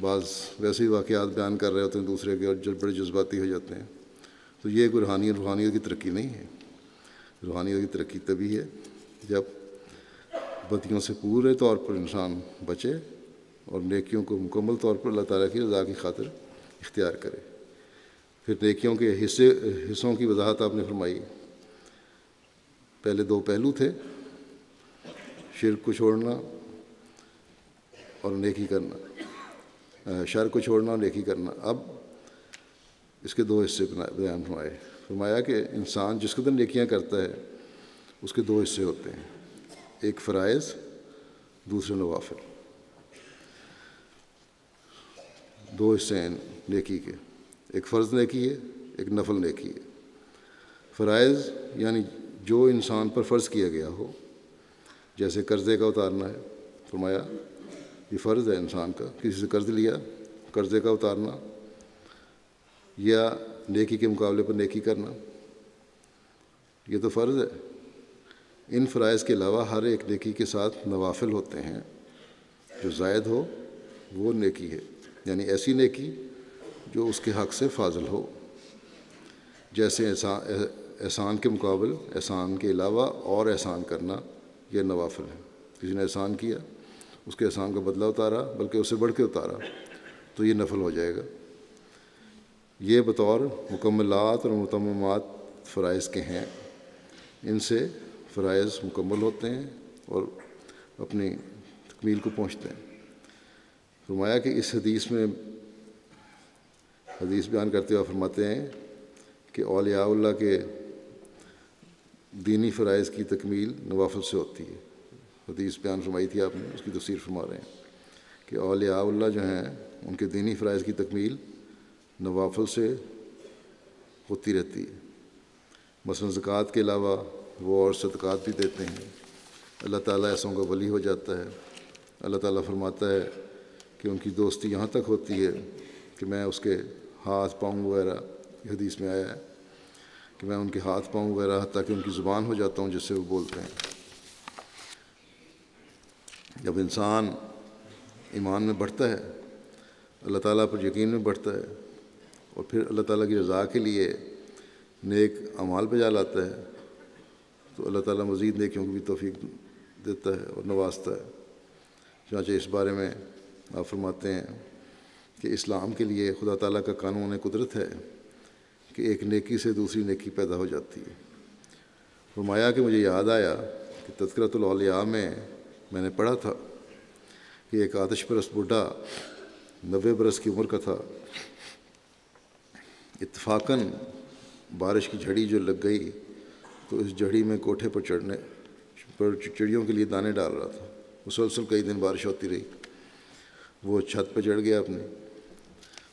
بعض ویسے ہی واقعات بیان کر رہے ہوتے ہیں، دوسرے کے اور بڑے جذباتی ہو جاتے ہیں۔ تو یہ کوئی روحانی، روحانیت کی ترقی نہیں ہے۔ روحانیت کی ترقی تبھی ہے جب بدیوں سے پورے طور پر انسان بچے اور نیکیوں کو مکمل طور پر اللہ تعالیٰ کی رضا کی خاطر اختیار کرے۔ پھر نیکیوں کے حصے، حصوں کی وضاحت آپ نے فرمائی۔ پہلے دو پہلو تھے۔ شرک کو چھوڑنا اور نیکی کرنا۔ شر کو چھوڑنا اور نیکی کرنا۔ اب اس کے دو حصے بیان فرمائے فرمایا کہ انسان جس قدر نیکیاں کرتا ہے، اس کے دو حصے ہوتے ہیں۔ ایک فرائض، دوسرے نوافل۔ دو حصے ہیں نیکی کے۔ ایک فرض نیکی ہے، ایک نفل نیکی ہے۔ فرائض یعنی جو انسان پر فرض کیا گیا ہو، جیسے قرضے کا اتارنا ہے۔ فرمایا یہ فرض ہے انسان کا، کسی سے قرض لیا، قرضے کا اتارنا یا نیکی کے مقابلے پر نیکی کرنا، یہ تو فرض ہے۔ ان فرائض کے علاوہ ہر ایک نیکی کے ساتھ نوافل ہوتے ہیں۔ جو زائد ہو، وہ نیکی ہے۔ یعنی ایسی نیکی جو اس کے حق سے فاضل ہو۔ جیسے احسان احسان کے مقابل، احسان کے علاوہ اور احسان کرنا، یہ نوافل ہے۔ کسی نے احسان کیا اس کے احسان کا بدلہ اتارا، بلکہ اسے بڑھ کے اتارا، تو یہ نفل ہو جائے گا۔ یہ بطور مکملات اور متمات فرائض کے ہیں۔ ان سے فرائض مکمل ہوتے ہیں اور اپنی تکمیل کو پہنچتے ہیں۔ فرمایا کہ اس حدیث میں، حدیث بیان کرتے ہوئے فرماتے ہیں کہ اولیاء اللہ کے دینی فرائض کی تکمیل نوافل سے ہوتی ہے۔ حدیث بیان فرمائی تھی، آپ نے اس کی تفسیر فرما رہے ہیں کہ اولیاء اللہ جو ہیں، ان کے دینی فرائض کی تکمیل نوافل سے ہوتی رہتی ہے۔ مثلاً زکوٰۃ کے علاوہ وہ اور صدقات بھی دیتے ہیں۔ اللہ تعالیٰ ایسوں کا ولی ہو جاتا ہے۔ اللہ تعالیٰ فرماتا ہے کہ ان کی دوستی یہاں تک ہوتی ہے کہ میں اس کے ہاتھ پاؤں وغیرہ حدیث میں آیا ہے کہ میں ان کے ہاتھ پاؤں وغیرہ حتیٰ ان کی زبان ہو جاتا ہوں جس سے وہ بولتے ہیں۔ جب انسان ایمان میں بڑھتا ہے، اللہ تعالیٰ پر یقین میں بڑھتا ہے اور پھر اللہ تعالیٰ کی رضا کے لیے نیک اعمال پہ جا لاتا ہے، تو اللہ تعالیٰ مزید نیکیوں کو بھی توفیق دیتا ہے اور نوازتا ہے۔ چنانچہ اس بارے میں آپ فرماتے ہیں کہ اسلام کے لیے خدا تعالیٰ کا قانون قدرت ہے کہ ایک نیکی سے دوسری نیکی پیدا ہو جاتی ہے۔ فرمایا کہ مجھے یاد آیا کہ تذکرۃ الاولیاء میں میں نے پڑھا تھا کہ ایک آتش پرست بڈھا نوے برس کی عمر کا تھا۔ اتفاقاً بارش کی جھڑی جو لگ گئی تو اس جھڑی میں کوٹھے پر چڑھنے، پر چڑیوں کے لیے دانے ڈال رہا تھا۔ مسلسل کئی دن بارش ہوتی رہی۔ وہ چھت پہ چڑھ گیا اپنے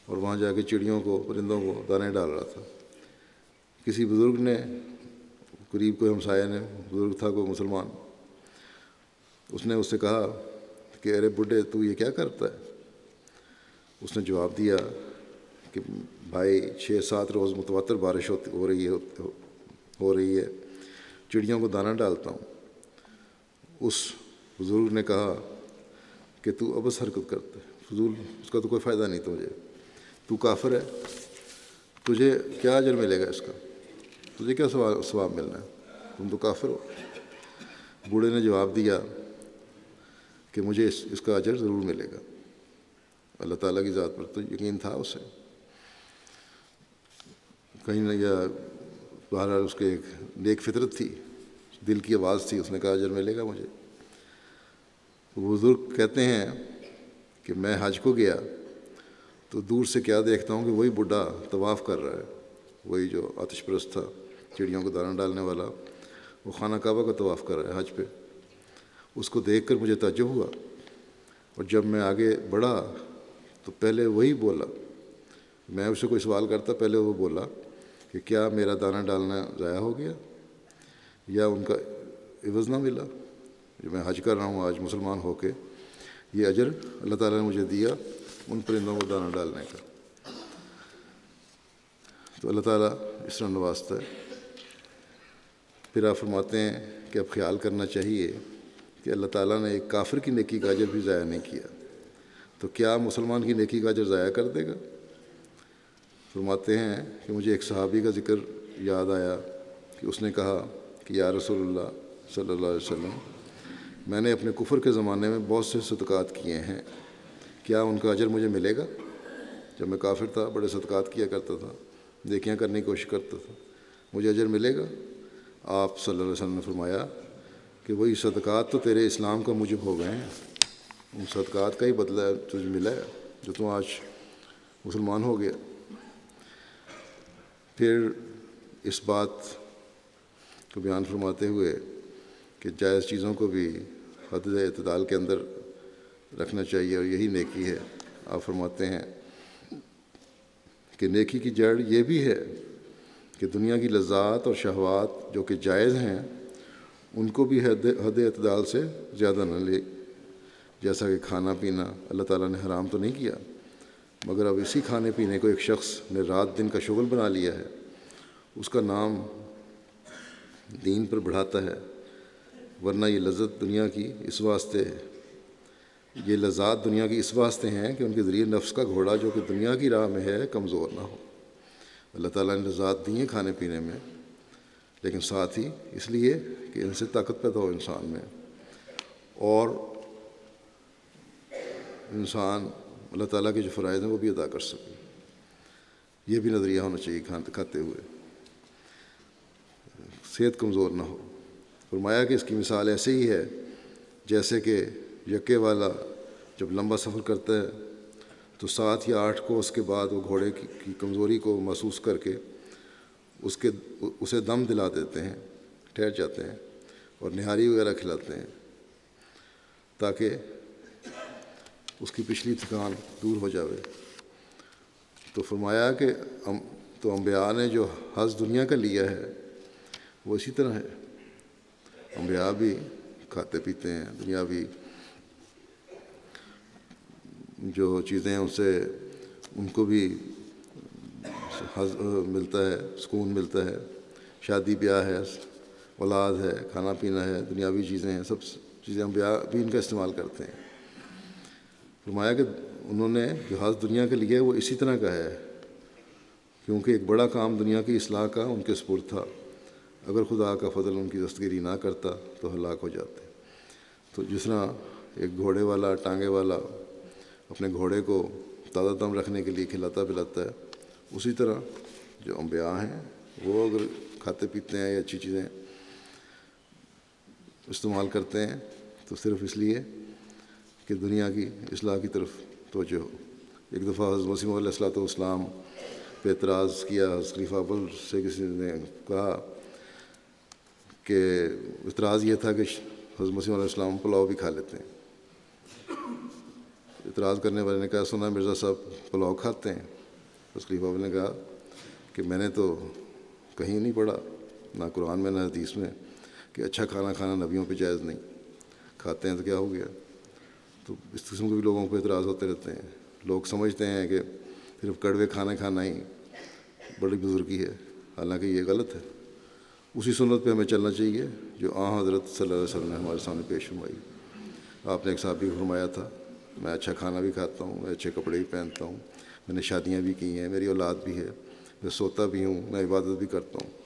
اور وہاں جا کے چڑیوں کو، پرندوں کو دانے ڈال رہا تھا۔ کسی بزرگ نے، قریب کوئی ہمسایہ نے، بزرگ تھا کوئی مسلمان اس نے اس سے کہا کہ ارے بڈھے، تو یہ کیا کرتا ہے؟ اس نے جواب دیا کہ بھائی، چھ سات روز متواتر بارش ہوتی، ہو رہی ہے، ہو رہی ہے، چڑیوں کو دانہ ڈالتا ہوں۔ اس بزرگ نے کہا کہ تو ابس حرکت کرتا ہے۔ فضول اس کا تو کوئی فائدہ نہیں تجھے۔ تو کافر ہے، تجھے کیا اجر ملے گا اس کا؟ تجھے کیا ثواب ملنا ہے؟ تم تو کافر ہو۔ بوڑھے نے جواب دیا کہ مجھے اس اس کا اجر ضرور ملے گا۔ اللہ تعالیٰ کی ذات پر تو یقین تھا اسے۔ کہیں نہ یا بہرحال اس کے ایک نیک فطرت تھی۔ دل کی آواز تھی، اس نے کہا اجر ملے گا مجھے۔ بزرگ کہتے ہیں کہ میں حج کو گیا تو دور سے کیا دیکھتا ہوں کہ وہی بڈھا طواف کر رہا ہے۔ وہی جو آتش پرست تھا، چڑیوں کو دانہ ڈالنے والا، وہ خانہ کعبہ کا طواف کر رہا ہے حج پہ۔ اس کو دیکھ کر مجھے تعجب ہوا اور جب میں آگے بڑھا تو پہلے وہی بولا، میں اسے کوئی سوال کرتا پہلے وہ بولا کہ کیا میرا دانہ ڈالنا ضائع ہو گیا یا ان کا عوض نہ ملا؟ جو میں حج کر رہا ہوں آج مسلمان ہو کے، یہ اجر اللہ تعالیٰ نے مجھے دیا ان پرندوں کو دانہ ڈالنے کا۔ تو اللہ تعالیٰ اس طرح نوازتا ہے۔ پھر آپ فرماتے ہیں کہ اب خیال کرنا چاہیے کہ اللہ تعالیٰ نے ایک کافر کی نیکی کا اجر بھی ضائع نہیں کیا۔ تو کیا مسلمان کی نیکی کا اجر ضائع کر دے گا؟ فرماتے ہیں کہ مجھے ایک صحابی کا ذکر یاد آیا کہ اس نے کہا کہ یا رسول اللہ صلی اللہ علیہ وسلم، میں نے اپنے کفر کے زمانے میں بہت سے صدقات کیے ہیں، کیا ان کا اجر مجھے ملے گا؟ جب میں کافر تھا، بڑے صدقات کیا کرتا تھا دیکھیاں کرنے کی کوشش کرتا تھا، مجھے اجر ملے گا؟ آپ صلی اللہ علیہ وسلم نے فرمایا کہ وہی صدقات تو تیرے اسلام کا موجب ہو گئے ہیں۔ ان صدقات کا ہی بدلہ تجھے ملا ہے جو تم آج مسلمان ہو گیا۔ پھر اس بات کو بیان فرماتے ہوئے کہ جائز چیزوں کو بھی حد اعتدال کے اندر رکھنا چاہیے اور یہی نیکی ہے۔ آپ فرماتے ہیں کہ نیکی کی جڑ یہ بھی ہے کہ دنیا کی لذات اور شہوات جو کہ جائز ہیں ان کو بھی حد حد اعتدال سے زیادہ نہ لے۔ جیسا کہ کھانا پینا اللہ تعالیٰ نے حرام تو نہیں کیا، مگر اب اسی کھانے پینے کو ایک شخص نے رات دن کا شغل بنا لیا ہے، اس کا نام دین پر بڑھاتا ہے، ورنہ یہ لذت دنیا کی اس واسطے ہے۔ یہ لذات دنیا کی اس واسطے ہیں کہ ان کے ذریعے نفس کا گھوڑا جو کہ دنیا کی راہ میں ہے، کمزور نہ ہو۔ اللہ تعالیٰ نے لذات دی ہیں کھانے پینے میں۔ لیکن ساتھ ہی اس لیے کہ ان سے طاقت پیدا ہو انسان میں۔ اور انسان اللہ تعالیٰ کے جو فرائض ہیں وہ بھی ادا کر سکے۔ یہ بھی نظریہ ہونا چاہیے کھانے کھاتے ہوئے۔ صحت کمزور نہ ہو۔ فرمایا کہ اس کی مثال ایسے ہی ہے، جیسے کہ یکے والا جب لمبا سفر کرتا ہے تو سات یا آٹھ کو اس کے بعد وہ گھوڑے کی کمزوری کو محسوس کر کے اس کے اسے دم دلا دیتے ہیں، ٹھہر جاتے ہیں اور نہاری وغیرہ کھلاتے ہیں تاکہ اس کی پچھلی تھکان دور ہو جاوے۔ تو فرمایا کہ تو انبیاء نے جو حض دنیا کا لیا ہے، وہ اسی طرح ہے۔ انبیاء بھی کھاتے پیتے ہیں دنیاوی جو چیزیں ہیں سے، ان کو بھی ملتا ہے، سکون ملتا ہے، شادی بیاہ ہے، اولاد ہے، کھانا پینا ہے، دنیاوی چیزیں ہیں، سب چیزیں انبیاء بھی ان کا استعمال کرتے ہیں۔ فرمایا کہ انہوں نے جو دنیا کے لیے وہ اسی طرح کا ہے، کیونکہ ایک بڑا کام دنیا کی اصلاح کا ان کے سپرد تھا۔ اگر خدا کا فضل ان کی دستگیری نہ کرتا تو ہلاک ہو جاتے۔ تو جس طرح ایک گھوڑے والا، ٹانگے والا اپنے گھوڑے کو تازہ دم رکھنے کے لیے کھلاتا پلاتا ہے اسی طرح جو انبیاء ہیں، وہ اگر کھاتے پیتے ہیں یا اچھی چیزیں استعمال کرتے ہیں، تو صرف اس لیے کہ دنیا کی، اصلاح کی طرف توجہ ہو۔ ایک دفعہ حضرت مسیم علیہ السلاۃ والسلام پہ اعتراض کیا خلیفہ ابل سے کسی نے کہا کہ اعتراض یہ تھا کہ حضرت مسیم علیہ السلام پلاؤ بھی کھا لیتے ہیں۔ اعتراض کرنے والے نے کہا سنا مرزا صاحب، پلاؤ کھاتے ہیں۔ اس خلیفہ نے کہا کہ میں نے تو کہیں نہیں پڑھا، نہ قرآن میں، نہ حدیث میں کہ اچھا کھانا کھانا نبیوں پہ جائز نہیں۔ کھاتے ہیں تو کیا ہو گیا؟ تو اس قسم کے بھی لوگوں کو اعتراض ہوتے رہتے ہیں۔ لوگ سمجھتے ہیں کہ صرف کڑوے کھانا کھانا ہی بڑی بزرگی ہے، حالانکہ یہ غلط ہے۔ اسی سنت پہ ہمیں چلنا چاہیے جو آ حضرت صلی اللہ علیہ وسلم نے ہمارے سامنے پیش فرمائی۔ آپ نے ایک صاحب بھی فرمایا تھا، میں اچھا کھانا بھی کھاتا ہوں، میں اچھے کپڑے بھی پہنتا ہوں میں نے شادیاں بھی کی ہیں، میری اولاد بھی ہے، میں سوتا بھی ہوں، میں عبادت بھی کرتا ہوں۔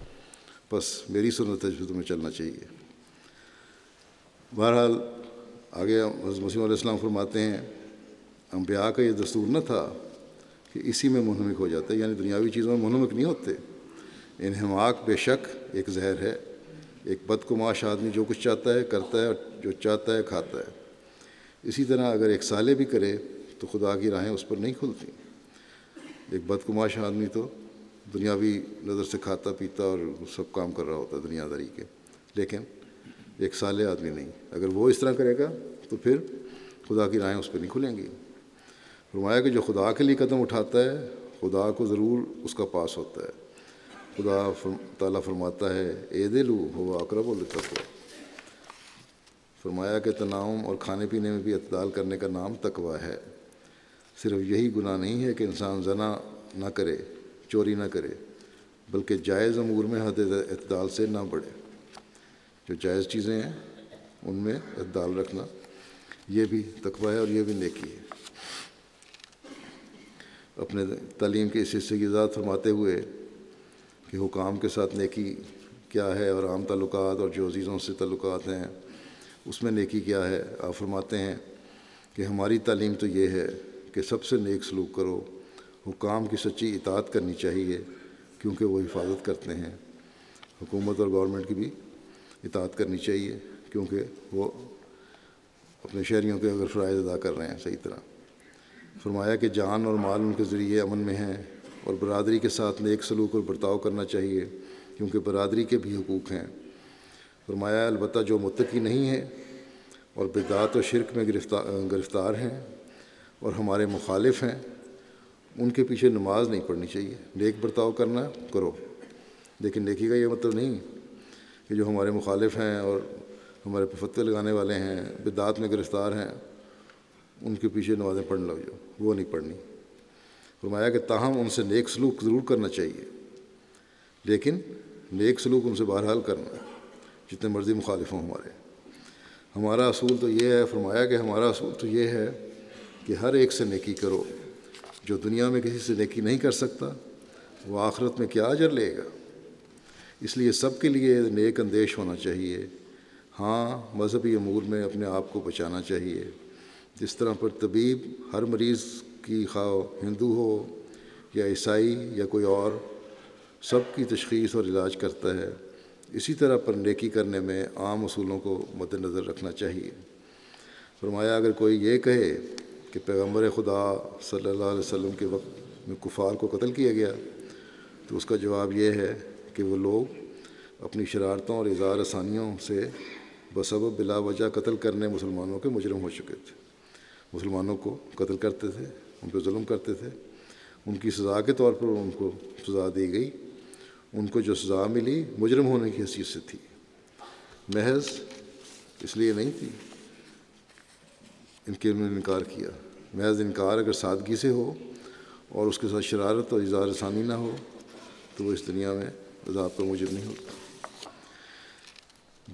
بس میری سنت ہے جو تمہیں چلنا چاہیے۔ بہرحال آگے حضرت مسیم علیہ السلام فرماتے ہیں، انبیاء کا یہ دستور نہ تھا کہ اسی میں منہمک ہو جاتا ہے یعنی دنیاوی چیزوں میں منہمک نہیں ہوتے۔ انہماک بے شک ایک زہر ہے، ایک بدکماش آدمی جو کچھ چاہتا ہے، کرتا ہے اور جو چاہتا ہے، کھاتا ہے۔ اسی طرح اگر ایک سالے بھی کرے تو خدا کی راہیں اس پر نہیں کھلتی۔ ایک بدکماش آدمی تو دنیاوی نظر سے کھاتا پیتا اور سب کام کر رہا ہوتا ہے دنیا داری کے۔ لیکن ایک سالے آدمی نہیں۔ اگر وہ اس طرح کرے گا تو پھر خدا کی راہیں اس پہ نہیں کھلیں گی۔ فرمایا کہ جو خدا کے لیے قدم اٹھاتا ہے، خدا کو ضرور اس کا پاس ہوتا ہے۔ خدا فرم، تعالیٰ فرماتا ہے، اے دلو ہو اقرب التقوی فرمایا کہ تناؤم اور کھانے پینے میں بھی اعتدال کرنے کا نام تقوی ہے۔ صرف یہی گناہ نہیں ہے کہ انسان زنا نہ کرے، چوری نہ کرے، بلکہ جائز امور میں حد اعتدال سے نہ بڑھے۔ جو جائز چیزیں ہیں، ان میں اعتدال رکھنا یہ بھی تقوی ہے اور یہ بھی نیکی ہے۔ اپنے تعلیم کے اس حصے کی ذات فرماتے ہوئے کہ حکام کے ساتھ نیکی کیا ہے اور عام تعلقات اور جو عزیزوں سے تعلقات ہیں، اس میں نیکی کیا ہے؟ آپ فرماتے ہیں کہ ہماری تعلیم تو یہ ہے کہ سب سے نیک سلوک کرو، حکام کی سچی اطاعت کرنی چاہیے، کیونکہ وہ حفاظت کرتے ہیں۔ حکومت اور گورنمنٹ کی بھی اطاعت کرنی چاہیے، کیونکہ وہ اپنے شہریوں کے اگر فرائض ادا کر رہے ہیں، صحیح طرح۔ فرمایا کہ جان اور مال ان کے ذریعے امن میں ہیں اور برادری کے ساتھ نیک سلوک اور برتاؤ کرنا چاہیے، کیونکہ برادری کے بھی حقوق ہیں۔ فرمایا، البتہ جو متقی نہیں ہے اور بدعات و شرک میں گرفتار گرفتار ہیں اور ہمارے مخالف ہیں، ان کے پیچھے نماز نہیں پڑھنی چاہیے۔ نیک برتاؤ کرنا کرو، لیکن نیکی کا یہ مطلب نہیں کہ جو ہمارے مخالف ہیں اور ہمارے پہ لگانے والے ہیں، بدعات میں گرفتار ہیں، ان کے پیچھے نمازیں پڑھنے لگ جاؤ، وہ نہیں پڑھنی۔ فرمایا کہ تاہم ان سے نیک سلوک ضرور کرنا چاہیے، لیکن نیک سلوک ان سے بہرحال کرنا، جتنے مرضی مخالف ہوں ہمارے۔ ہمارا اصول تو یہ ہے، فرمایا کہ ہمارا اصول تو یہ ہے کہ ہر ایک سے نیکی کرو۔ جو دنیا میں کسی سے نیکی نہیں کر سکتا، وہ آخرت میں کیا اجر لے گا؟ اس لیے سب کے لیے نیک اندیش ہونا چاہیے۔ ہاں مذہبی امور میں اپنے آپ کو بچانا چاہیے۔ جس طرح پر طبیب ہر مریض کی خواہ ہندو ہو یا عیسائی یا کوئی اور، سب کی تشخیص اور علاج کرتا ہے۔ اسی طرح پر نیکی کرنے میں عام اصولوں کو مد نظر رکھنا چاہیے۔ فرمایا، اگر کوئی یہ کہے کہ پیغمبر خدا صلی اللہ علیہ وسلم کے وقت میں کفار کو قتل کیا گیا، تو اس کا جواب یہ ہے کہ وہ لوگ اپنی شرارتوں اور اظہار آسانیوں سے بسبب بلا وجہ قتل کرنے مسلمانوں کے مجرم ہو چکے تھے۔ مسلمانوں کو قتل کرتے تھے، ان پہ ظلم کرتے تھے۔ ان کی سزا کے طور پر ان کو سزا دی گئی۔ ان کو جو سزا ملی مجرم ہونے کی حیثیت سے تھی۔ محض اس لیے نہیں تھی، ان کے انہوں نے انکار کیا۔ محض انکار اگر سادگی سے ہو اور اس کے ساتھ شرارت اور اظہار ثانی نہ ہو، تو وہ اس دنیا میں عذاب پر مجرم نہیں ہوتا۔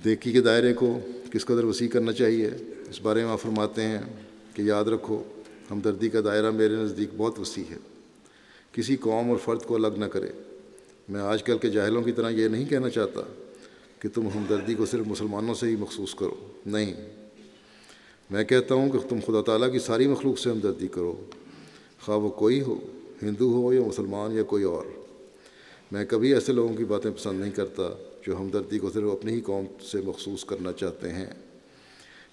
دیکھی کے دائرے کو کس قدر وسیع کرنا چاہیے، اس بارے میں آپ فرماتے ہیں کہ یاد رکھو، ہمدردی کا دائرہ میرے نزدیک بہت وسیع ہے۔ کسی قوم اور فرد کو الگ نہ کرے۔ میں آج کل کے جاہلوں کی طرح یہ نہیں کہنا چاہتا کہ تم ہمدردی کو صرف مسلمانوں سے ہی مخصوص کرو۔ نہیں۔ میں کہتا ہوں کہ تم خدا تعالیٰ کی ساری مخلوق سے ہمدردی کرو۔ خواہ وہ کوئی ہو، ہندو ہو یا مسلمان یا کوئی اور۔ میں کبھی ایسے لوگوں کی باتیں پسند نہیں کرتا جو ہمدردی کو صرف اپنی ہی قوم سے مخصوص کرنا چاہتے ہیں۔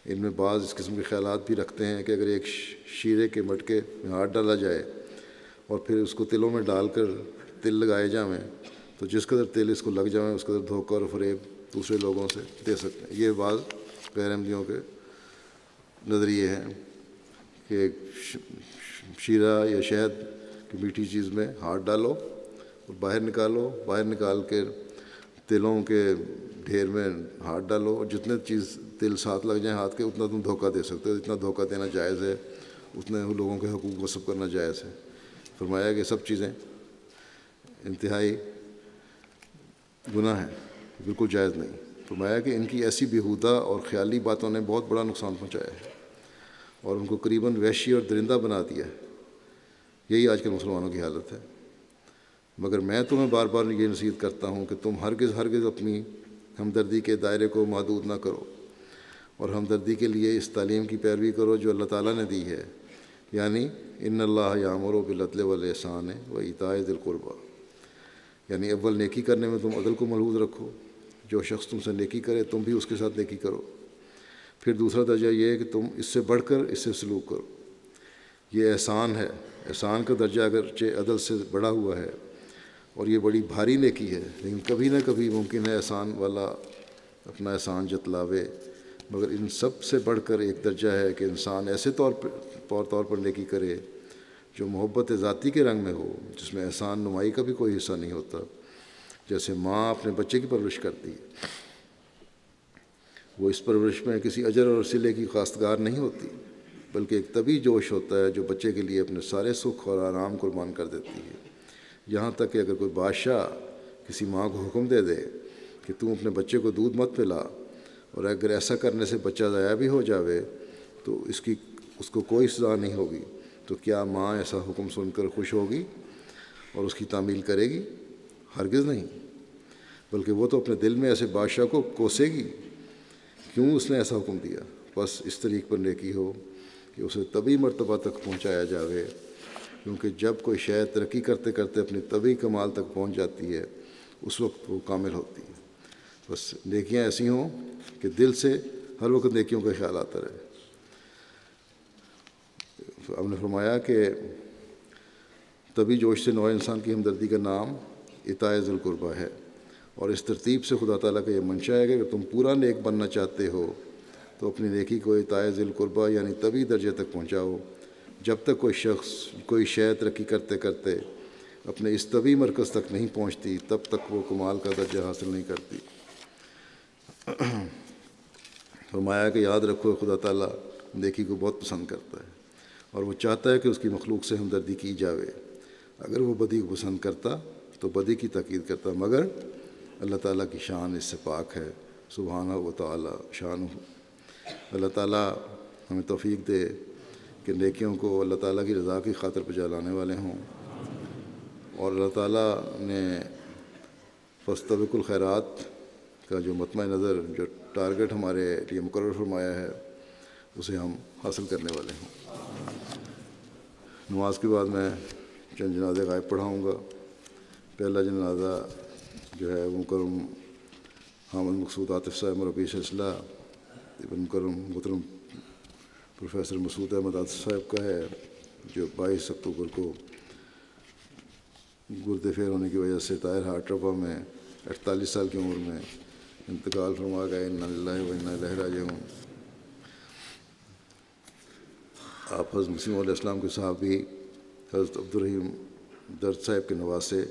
ان میں بعض اس قسم کے خیالات بھی رکھتے ہیں کہ اگر ایک شیرے کے مٹکے میں ہاتھ ڈالا جائے اور پھر اس کو تلوں میں ڈال کر تل لگائے جائیں تو جس قدر تل اس کو لگ جائیں اس قدر دھوکہ اور فریب دوسرے لوگوں سے دے سکتے ہیں۔ یہ بعض غیر احمدیوں کے نظریے ہیں کہ شیرہ یا شہد کی میٹھی چیز میں ہاتھ ڈالو اور باہر نکالو، باہر نکال کے تلوں کے ڈھیر میں ہاتھ ڈالو اور جتنے چیز تل ساتھ لگ جائیں ہاتھ کے، اتنا تم دھوکہ دے سکتے ہو جتنا دھوکہ دینا جائز ہے، اتنے لوگوں کے حقوق وصف کرنا جائز ہے۔ فرمایا کہ سب چیزیں انتہائی گناہ ہیں، بالکل جائز نہیں۔ فرمایا کہ ان کی ایسی بیہودہ اور خیالی باتوں نے بہت بڑا نقصان پہنچایا ہے۔ اور ان کو قریباً وحشی اور درندہ بنا دیا ہے۔ یہی آج کل مسلمانوں کی حالت ہے۔ مگر میں تمہیں بار بار یہ نصیحت کرتا ہوں کہ تم ہرگز ہرگز اپنی ہمدردی کے دائرے کو محدود نہ کرو۔ اور ہمدردی کے لیے اس تعلیم کی پیروی کرو جو اللہ تعالیٰ نے دی ہے۔ یعنی ان اللہ یامر و بلطل والاحسان ہے و پھر دوسرا درجہ یہ ہے کہ تم اس سے بڑھ کر اس سے سلوک کرو۔ یہ احسان ہے۔ احسان کا درجہ اگرچہ عدل سے بڑا ہوا ہے اور یہ بڑی بھاری نیکی ہے، لیکن کبھی نہ کبھی ممکن ہے احسان والا اپنا احسان جتلاوے۔ مگر ان سب سے بڑھ کر ایک درجہ ہے کہ انسان ایسے طور پر طور طور پر نیکی کرے جو محبت ذاتی کے رنگ میں ہو، جس میں احسان نمائی کا بھی کوئی حصہ نہیں ہوتا، جیسے ماں اپنے بچے کی پرورش کرتی۔ ہے وہ اس پرورش میں کسی اجر اور سلے کی خواستگار نہیں ہوتی، بلکہ ایک طبی جوش ہوتا ہے جو بچے کے لیے اپنے سارے سکھ اور آرام قربان کر دیتی ہے۔ یہاں تک کہ اگر کوئی بادشاہ کسی ماں کو حکم دے دے کہ تم اپنے بچے کو دودھ مت پلا اور اگر ایسا کرنے سے بچہ ضائع بھی ہو جاوے تو اس کی، اس کو کوئی سزا نہیں ہوگی۔ تو کیا ماں ایسا حکم سن کر خوش ہوگی اور اس کی تعمیل کرے گی؟ ہرگز نہیں۔ بلکہ وہ تو اپنے دل میں ایسے بادشاہ کو کوسے گی۔ کیوں اس نے ایسا حکم دیا؟ بس اس طریق پر نیکی ہو کہ اسے طبی مرتبہ تک پہنچایا جاوے، کیونکہ جب کوئی شے ترقی کرتے کرتے اپنی طبی کمال تک پہنچ جاتی ہے، اس وقت وہ کامل ہوتی ہے۔ بس نیکیاں ایسی ہوں کہ دل سے ہر وقت نیکیوں کا خیال آتا رہے۔ ہم نے فرمایا کہ طبی جوش سے نو انسان کی ہمدردی کا نام اطاعز القربہ ہے۔ اور اس ترتیب سے خدا تعالیٰ کا یہ منشا ہے کہ اگر تم پورا نیک بننا چاہتے ہو، تو اپنی نیکی کو اطاعز القربہ یعنی طبی درجے تک پہنچاؤ۔ جب تک کوئی شخص، کوئی شے ترقی کرتے کرتے اپنے اس طبی مرکز تک نہیں پہنچتی، تب تک وہ کمال کا درجہ حاصل نہیں کرتی۔ فرمایا کہ یاد رکھو، خدا تعالیٰ نیکی کو بہت پسند کرتا ہے اور وہ چاہتا ہے کہ اس کی مخلوق سے ہمدردی کی جاوے۔ اگر وہ بدی کو پسند کرتا، تو بدی کی تاکید کرتا، مگر اللہ تعالیٰ کی شان اس سے پاک ہے۔ سبحانہ و تعالیٰ شان اللہ تعالیٰ ہمیں توفیق دے کہ نیکیوں کو اللہ تعالیٰ کی رضا کی خاطر پہ جلانے والے ہوں۔ اور اللہ تعالیٰ نے فستبق الخیرات کا جو مطمع نظر، جو ٹارگٹ ہمارے لیے مقرر فرمایا ہے، اسے ہم حاصل کرنے والے ہوں۔ نماز کے بعد میں چند جنازے غائب پڑھاؤں گا۔ پہلا جنازہ جو ہے وہ مکرم حامد مقصود، عاطف صاحب مربی سلسلہ، ابن مکرم محترم پروفیسر مسعود احمد، عاطف صاحب کا ہے، جو بائیس اکتوبر کو گردے فیر ہونے کی وجہ سے طاہر ہارٹ میں اڑتالیس سال کی عمر میں انتقال فرما گئے۔ ان اللہ و ان لہراج ہوں آپ حضرت مسیم علیہ السلام کے صحابی، حضرت عبدالرحیم درد صاحب کے نواسے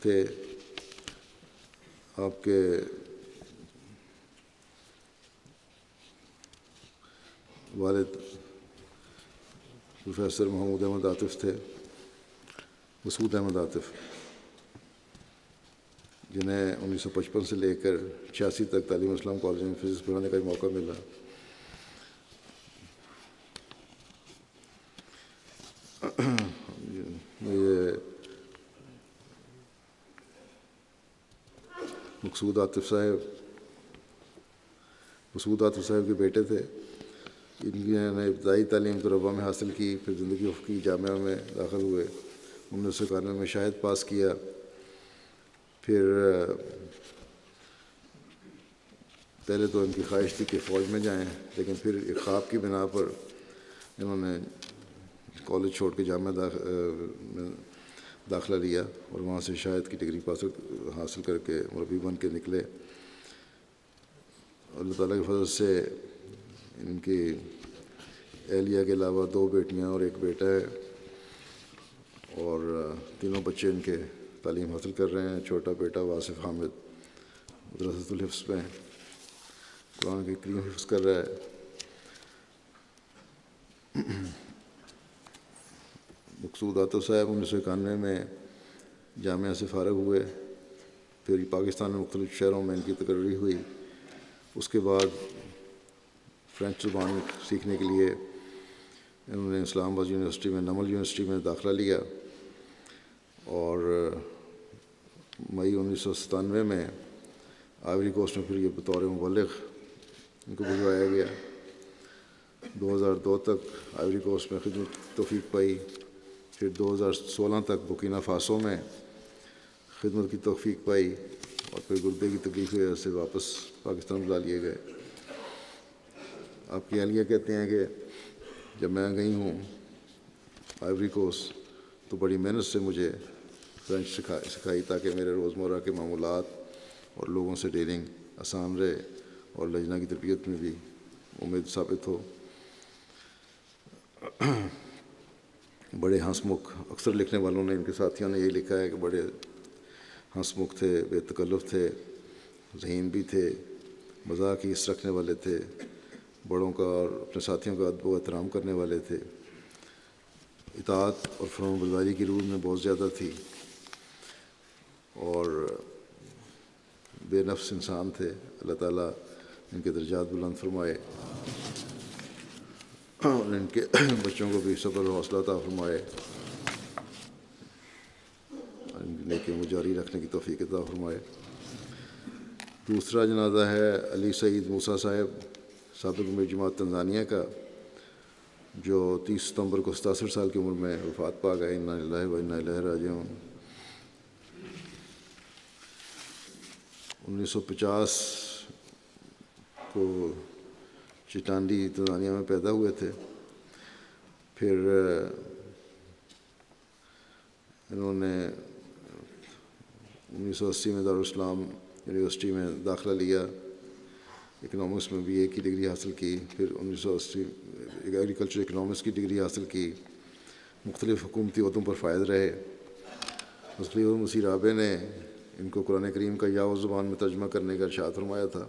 تھے۔ آپ کے والد پروفیسر محمود احمد عاطف تھے، مسعود احمد عاطف، جنہیں انیس سو پچپن سے لے کر چھیاسی تک تعلیم اسلام کالج میں فزکس پڑھانے کا موقع ملا۔ یہ مقصود عاطف صاحب مسعود عاطف صاحب کے بیٹے تھے۔ ان کی نے ابتدائی تعلیم تو میں حاصل کی، پھر زندگی افقی جامعہ میں داخل ہوئے۔ انیس سو اکانوے میں شاہد پاس کیا۔ پھر، پہلے تو ان کی خواہش تھی کہ فوج میں جائیں، لیکن پھر ایک خواب کی بنا پر انہوں نے کالج چھوڑ کے جامعہ میں داخلہ لیا اور وہاں سے شاید کی ڈگری پاس حاصل کر کے مربی بن کے نکلے۔ اللہ تعالیٰ کے فضل سے ان کی اہلیہ کے علاوہ دو بیٹیاں اور ایک بیٹا ہے اور تینوں بچے ان کے تعلیم حاصل کر رہے ہیں۔ چھوٹا بیٹا واصف حامد مدرسۃ الحفظ میں قرآن کی کریم حفظ کر رہا ہے۔ مقصود عاطف صاحب انیس سو اکانوے میں جامعہ سے فارغ ہوئے، پھر پاکستان میں مختلف شہروں میں ان کی تقرری ہوئی۔ اس کے بعد فرینچ زبان سیکھنے کے لیے انہوں نے اسلام آباد یونیورسٹی میں، نمل یونیورسٹی میں داخلہ لیا۔ اور مئی انیس سو ستانوے میں آئیوری کوسٹ میں پھر یہ بطور مبلغ ان کو بھجوایا گیا۔ دو ہزار دو تک آئیوری کوسٹ میں خدمت توفیق پائی۔ پھر دو ہزار سولہ تک بکینہ فاسو میں خدمت کی توفیق پائی اور پھر گردے کی تکلیف کی وجہ سے واپس پاکستان بلا لیے گئے آپ کی اہلیہ کہتے ہیں کہ جب میں گئی ہوں آئیوری کوسٹ تو بڑی محنت سے مجھے فرینچ سکھا سکھائی تاکہ میرے روزمرہ کے معمولات اور لوگوں سے ڈیلنگ آسان رہے اور لجنا کی تربیت میں بھی امید ثابت ہو بڑے ہنس مکھ اکثر لکھنے والوں نے ان کے ساتھیوں نے یہ لکھا ہے کہ بڑے ہنس مکھ تھے، بے تکلف تھے، ذہین بھی تھے، مذاق حص رکھنے والے تھے، بڑوں کا اور اپنے ساتھیوں کا ادب و احترام کرنے والے تھے۔ اطاعت اور فرم برداری کی روح میں بہت زیادہ تھی۔ اور بے نفس انسان تھے۔ اللہ تعالیٰ ان کے درجات بلند فرمائے۔ اور ان کے بچوں کو بھی صبر و حوصلہ عطا فرمائے۔ نیکیوں کو جاری رکھنے کی توفیق عطا فرمائے۔ دوسرا جنازہ ہے علی سعید موسیٰ صاحب، سابق میں جماعت تنزانیہ کا، جو تیس ستمبر کو ستاسٹھ سال کی عمر میں وفات پا گئے۔ انا اللہ و انا الہ راجعون۔ انیس سو پچاس کو چٹانڈی تنزانیہ میں پیدا ہوئے تھے۔ پھر انہوں نے انیس سو اسی میں دارالاسلام یونیورسٹی میں داخلہ لیا۔ اکنامکس میں بی اے کی ڈگری حاصل کی۔ پھر انیس سو اسی ایگریکلچر اکنامکس کی ڈگری حاصل کی۔ مختلف حکومتی عہدوں پر فائد رہے۔ مسلم مسیح رابع نے ان کو قرآن کریم کا یا زبان میں ترجمہ کرنے کا ارشاد فرمایا تھا۔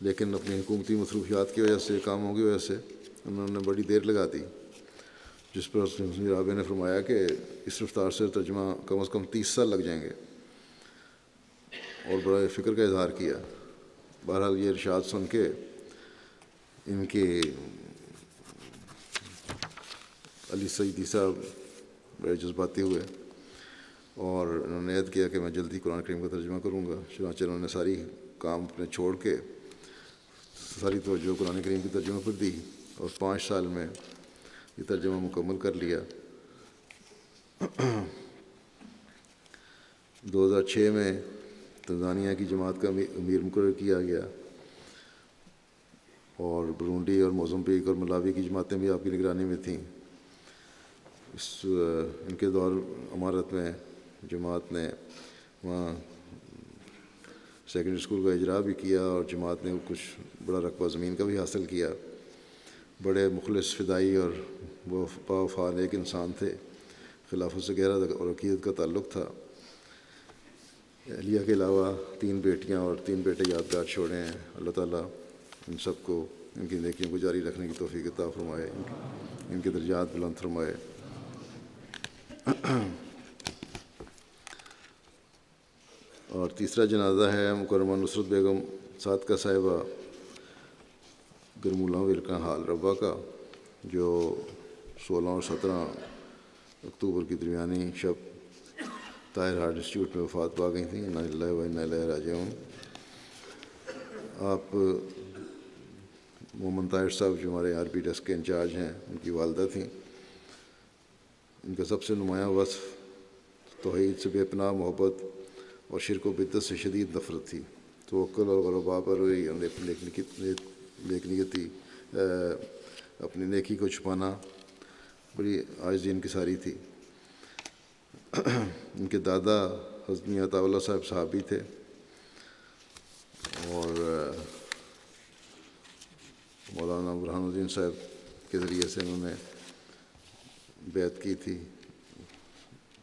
لیکن اپنی حکومتی مصروفیات کی وجہ سے، کاموں کی وجہ سے انہوں نے بڑی دیر لگا دی، جس پر رابع نے فرمایا کہ اس رفتار سے ترجمہ کم از کم تیس سال لگ جائیں گے اور بڑا فکر کا اظہار کیا۔ بہرحال یہ ارشاد سن کے ان کے علی سعیدی صاحب بڑے جذباتی ہوئے اور انہوں نے عید کیا کہ میں جلدی قرآن کریم کا ترجمہ کروں گا، چنانچہ انہوں نے ساری کام اپنے چھوڑ کے ساری توجہ قرآن کریم کی ترجمہ پر دی اور پانچ سال میں یہ ترجمہ مکمل کر لیا۔ دو ہزار چھ میں تنزانیہ کی جماعت کا امیر مقرر کیا گیا اور برونڈی اور موزمبیک اور ملاوی کی جماعتیں بھی آپ کی نگرانی میں تھیں۔ اس، ان کے دور عمارت میں جماعت نے وہاں سیکنڈری اسکول کا اجرا بھی کیا اور جماعت نے کچھ بڑا رقبہ زمین کا بھی حاصل کیا۔ بڑے مخلص فدائی اور وہ ایک انسان تھے۔ خلاف وغیرہ اور عقیدت کا تعلق تھا۔ علیہ کے علاوہ تین بیٹیاں اور تین بیٹے یادگار چھوڑے ہیں۔ اللہ تعالیٰ ان سب کو ان کی نیکیوں کو جاری رکھنے کی توفیق عطا فرمائے، ان کے درجات بلند فرمائے۔ اور تیسرا جنازہ ہے مکرمہ نصرت بیگم صادقہ صاحبہ۔ گرمولہ ورکا حال ربا کا، جو سولہ اور سترہ اکتوبر کی درمیانی شب طاہر ہارٹ انسٹیٹیوٹ میں وفات پا گئی تھیں۔ اللہ و اللہ راجعون۔ آپ محمد طاہر صاحب جو ہمارے آر پی ڈیسک کے انچارج ہیں، ان کی والدہ تھیں۔ ان کا سب سے نمایاں وصف توحید سے بے پناہ، محبت اور شرک و بدت سے شدید نفرت تھی۔ تو عقل اور غربا پر ہوئی نیکنی تھی اپنی نیکی کو چھپانا، بڑی آج دین کی ساری تھی۔ ان کے دادا حضمی عطا اللہ صاحب صحابی تھے۔ اور مولانا برحان الدین صاحب کے ذریعے سے انہوں نے بیعت کی تھی۔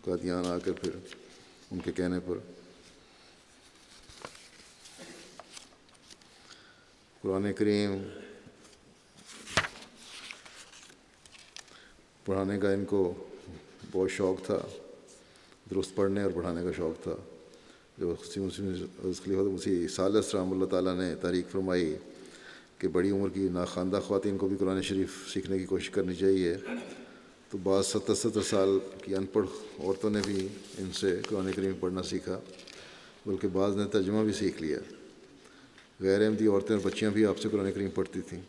قادیان آ کر پھر ان کے کہنے پر۔ قرآن کریم پڑھانے کا ان کو بہت شوق تھا درست پڑھنے اور پڑھانے کا شوق تھا جو خلیفہ مسیح سالس رحمہ اللہ تعالیٰ نے تاریخ فرمائی کہ بڑی عمر کی ناخواندہ خواتین کو بھی قرآن شریف سیکھنے کی کوشش کرنی چاہیے تو بعض ستر ستر سال کی ان پڑھ عورتوں نے بھی ان سے قرآن کریم پڑھنا سیکھا بلکہ بعض نے ترجمہ بھی سیکھ لیا غیر احمدی عورتیں اور بچیاں بھی آپ سے قرآن کریم پڑھتی تھیں۔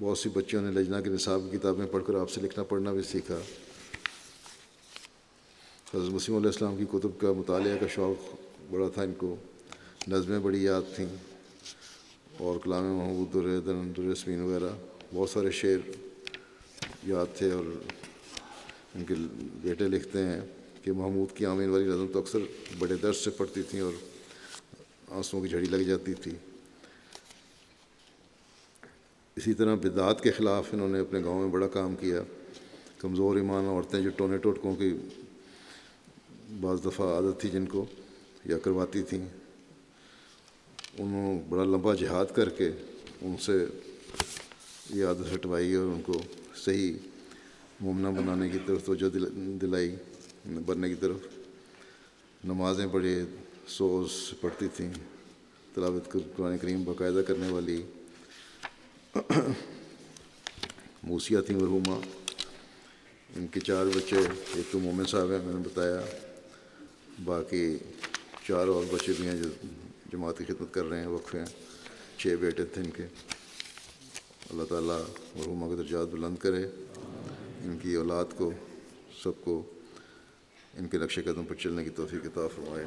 بہت سی بچیوں نے لجنا کے نصاب کی کتابیں پڑھ کر آپ سے لکھنا، پڑھنا بھی سیکھا۔ حضرت مسیم علیہ السلام کی کتب کا مطالعہ کا شوق بڑا تھا ان کو۔ نظمیں بڑی یاد تھیں اور کلام محمود درن وغیرہ۔ بہت سارے شعر یاد تھے اور ان کے بیٹے لکھتے ہیں کہ محمود کی آمین والی نظم تو اکثر بڑے درد سے پڑھتی تھیں اور آنسوؤں کی جھڑی لگ جاتی تھی۔ اسی طرح بدعات کے خلاف انہوں نے اپنے گاؤں میں بڑا کام کیا۔ کمزور ایمان عورتیں جو ٹونے ٹوٹکوں کی بعض دفعہ عادت تھی جن کو یا کرواتی تھیں، انہوں بڑا لمبا جہاد کر کے ان سے یہ عادت ہٹوائی اور ان کو صحیح ممنع بنانے کی طرف توجہ دلائی بننے کی طرف۔ نمازیں بڑے سوز پڑھتی تھیں، تلاوت قرآن کریم باقاعدہ کرنے والی۔ موسیہ تھیں مرحومہ۔ ان کے چار بچے، ایک تو مومن صاحب ہیں، میں نے بتایا۔ باقی چار اور بچے بھی ہیں جو جماعت کی خدمت کر رہے ہیں وقفے ہیں۔ چھ بیٹے تھے ان کے۔ اللہ تعالیٰ مرحوما کے درجات بلند کرے۔ ان کی اولاد کو، سب کو ان کے نقش قدم پر چلنے کی توفیق عطا فرمائے۔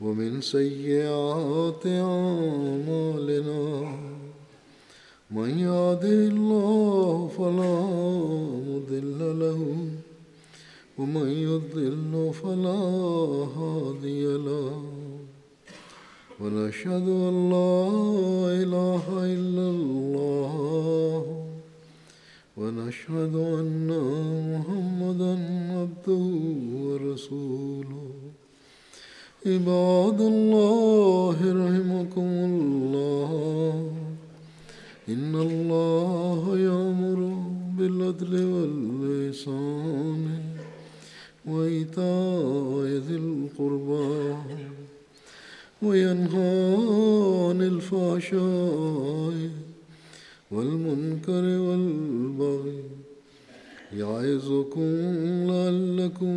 ومن سيئات أعمالنا من يهده الله فلا مضل له ومن يضلل فلا هادي له ونشهد أن لا إله إلا الله ونشهد أن محمدا عبده ورسوله عباد الله رحمكم الله. إن الله يأمر بالعدل والإحسان وإيتاء ذي القربى وينهى عن الفحشاء والمنكر والبغي يعظكم لعلكم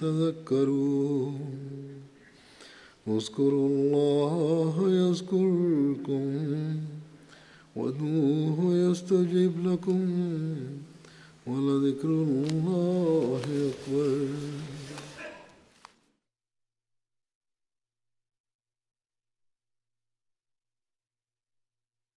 تذكرون. اذكروا الله يذكركم وادعوه يستجيب لكم ولذكر الله أكبر.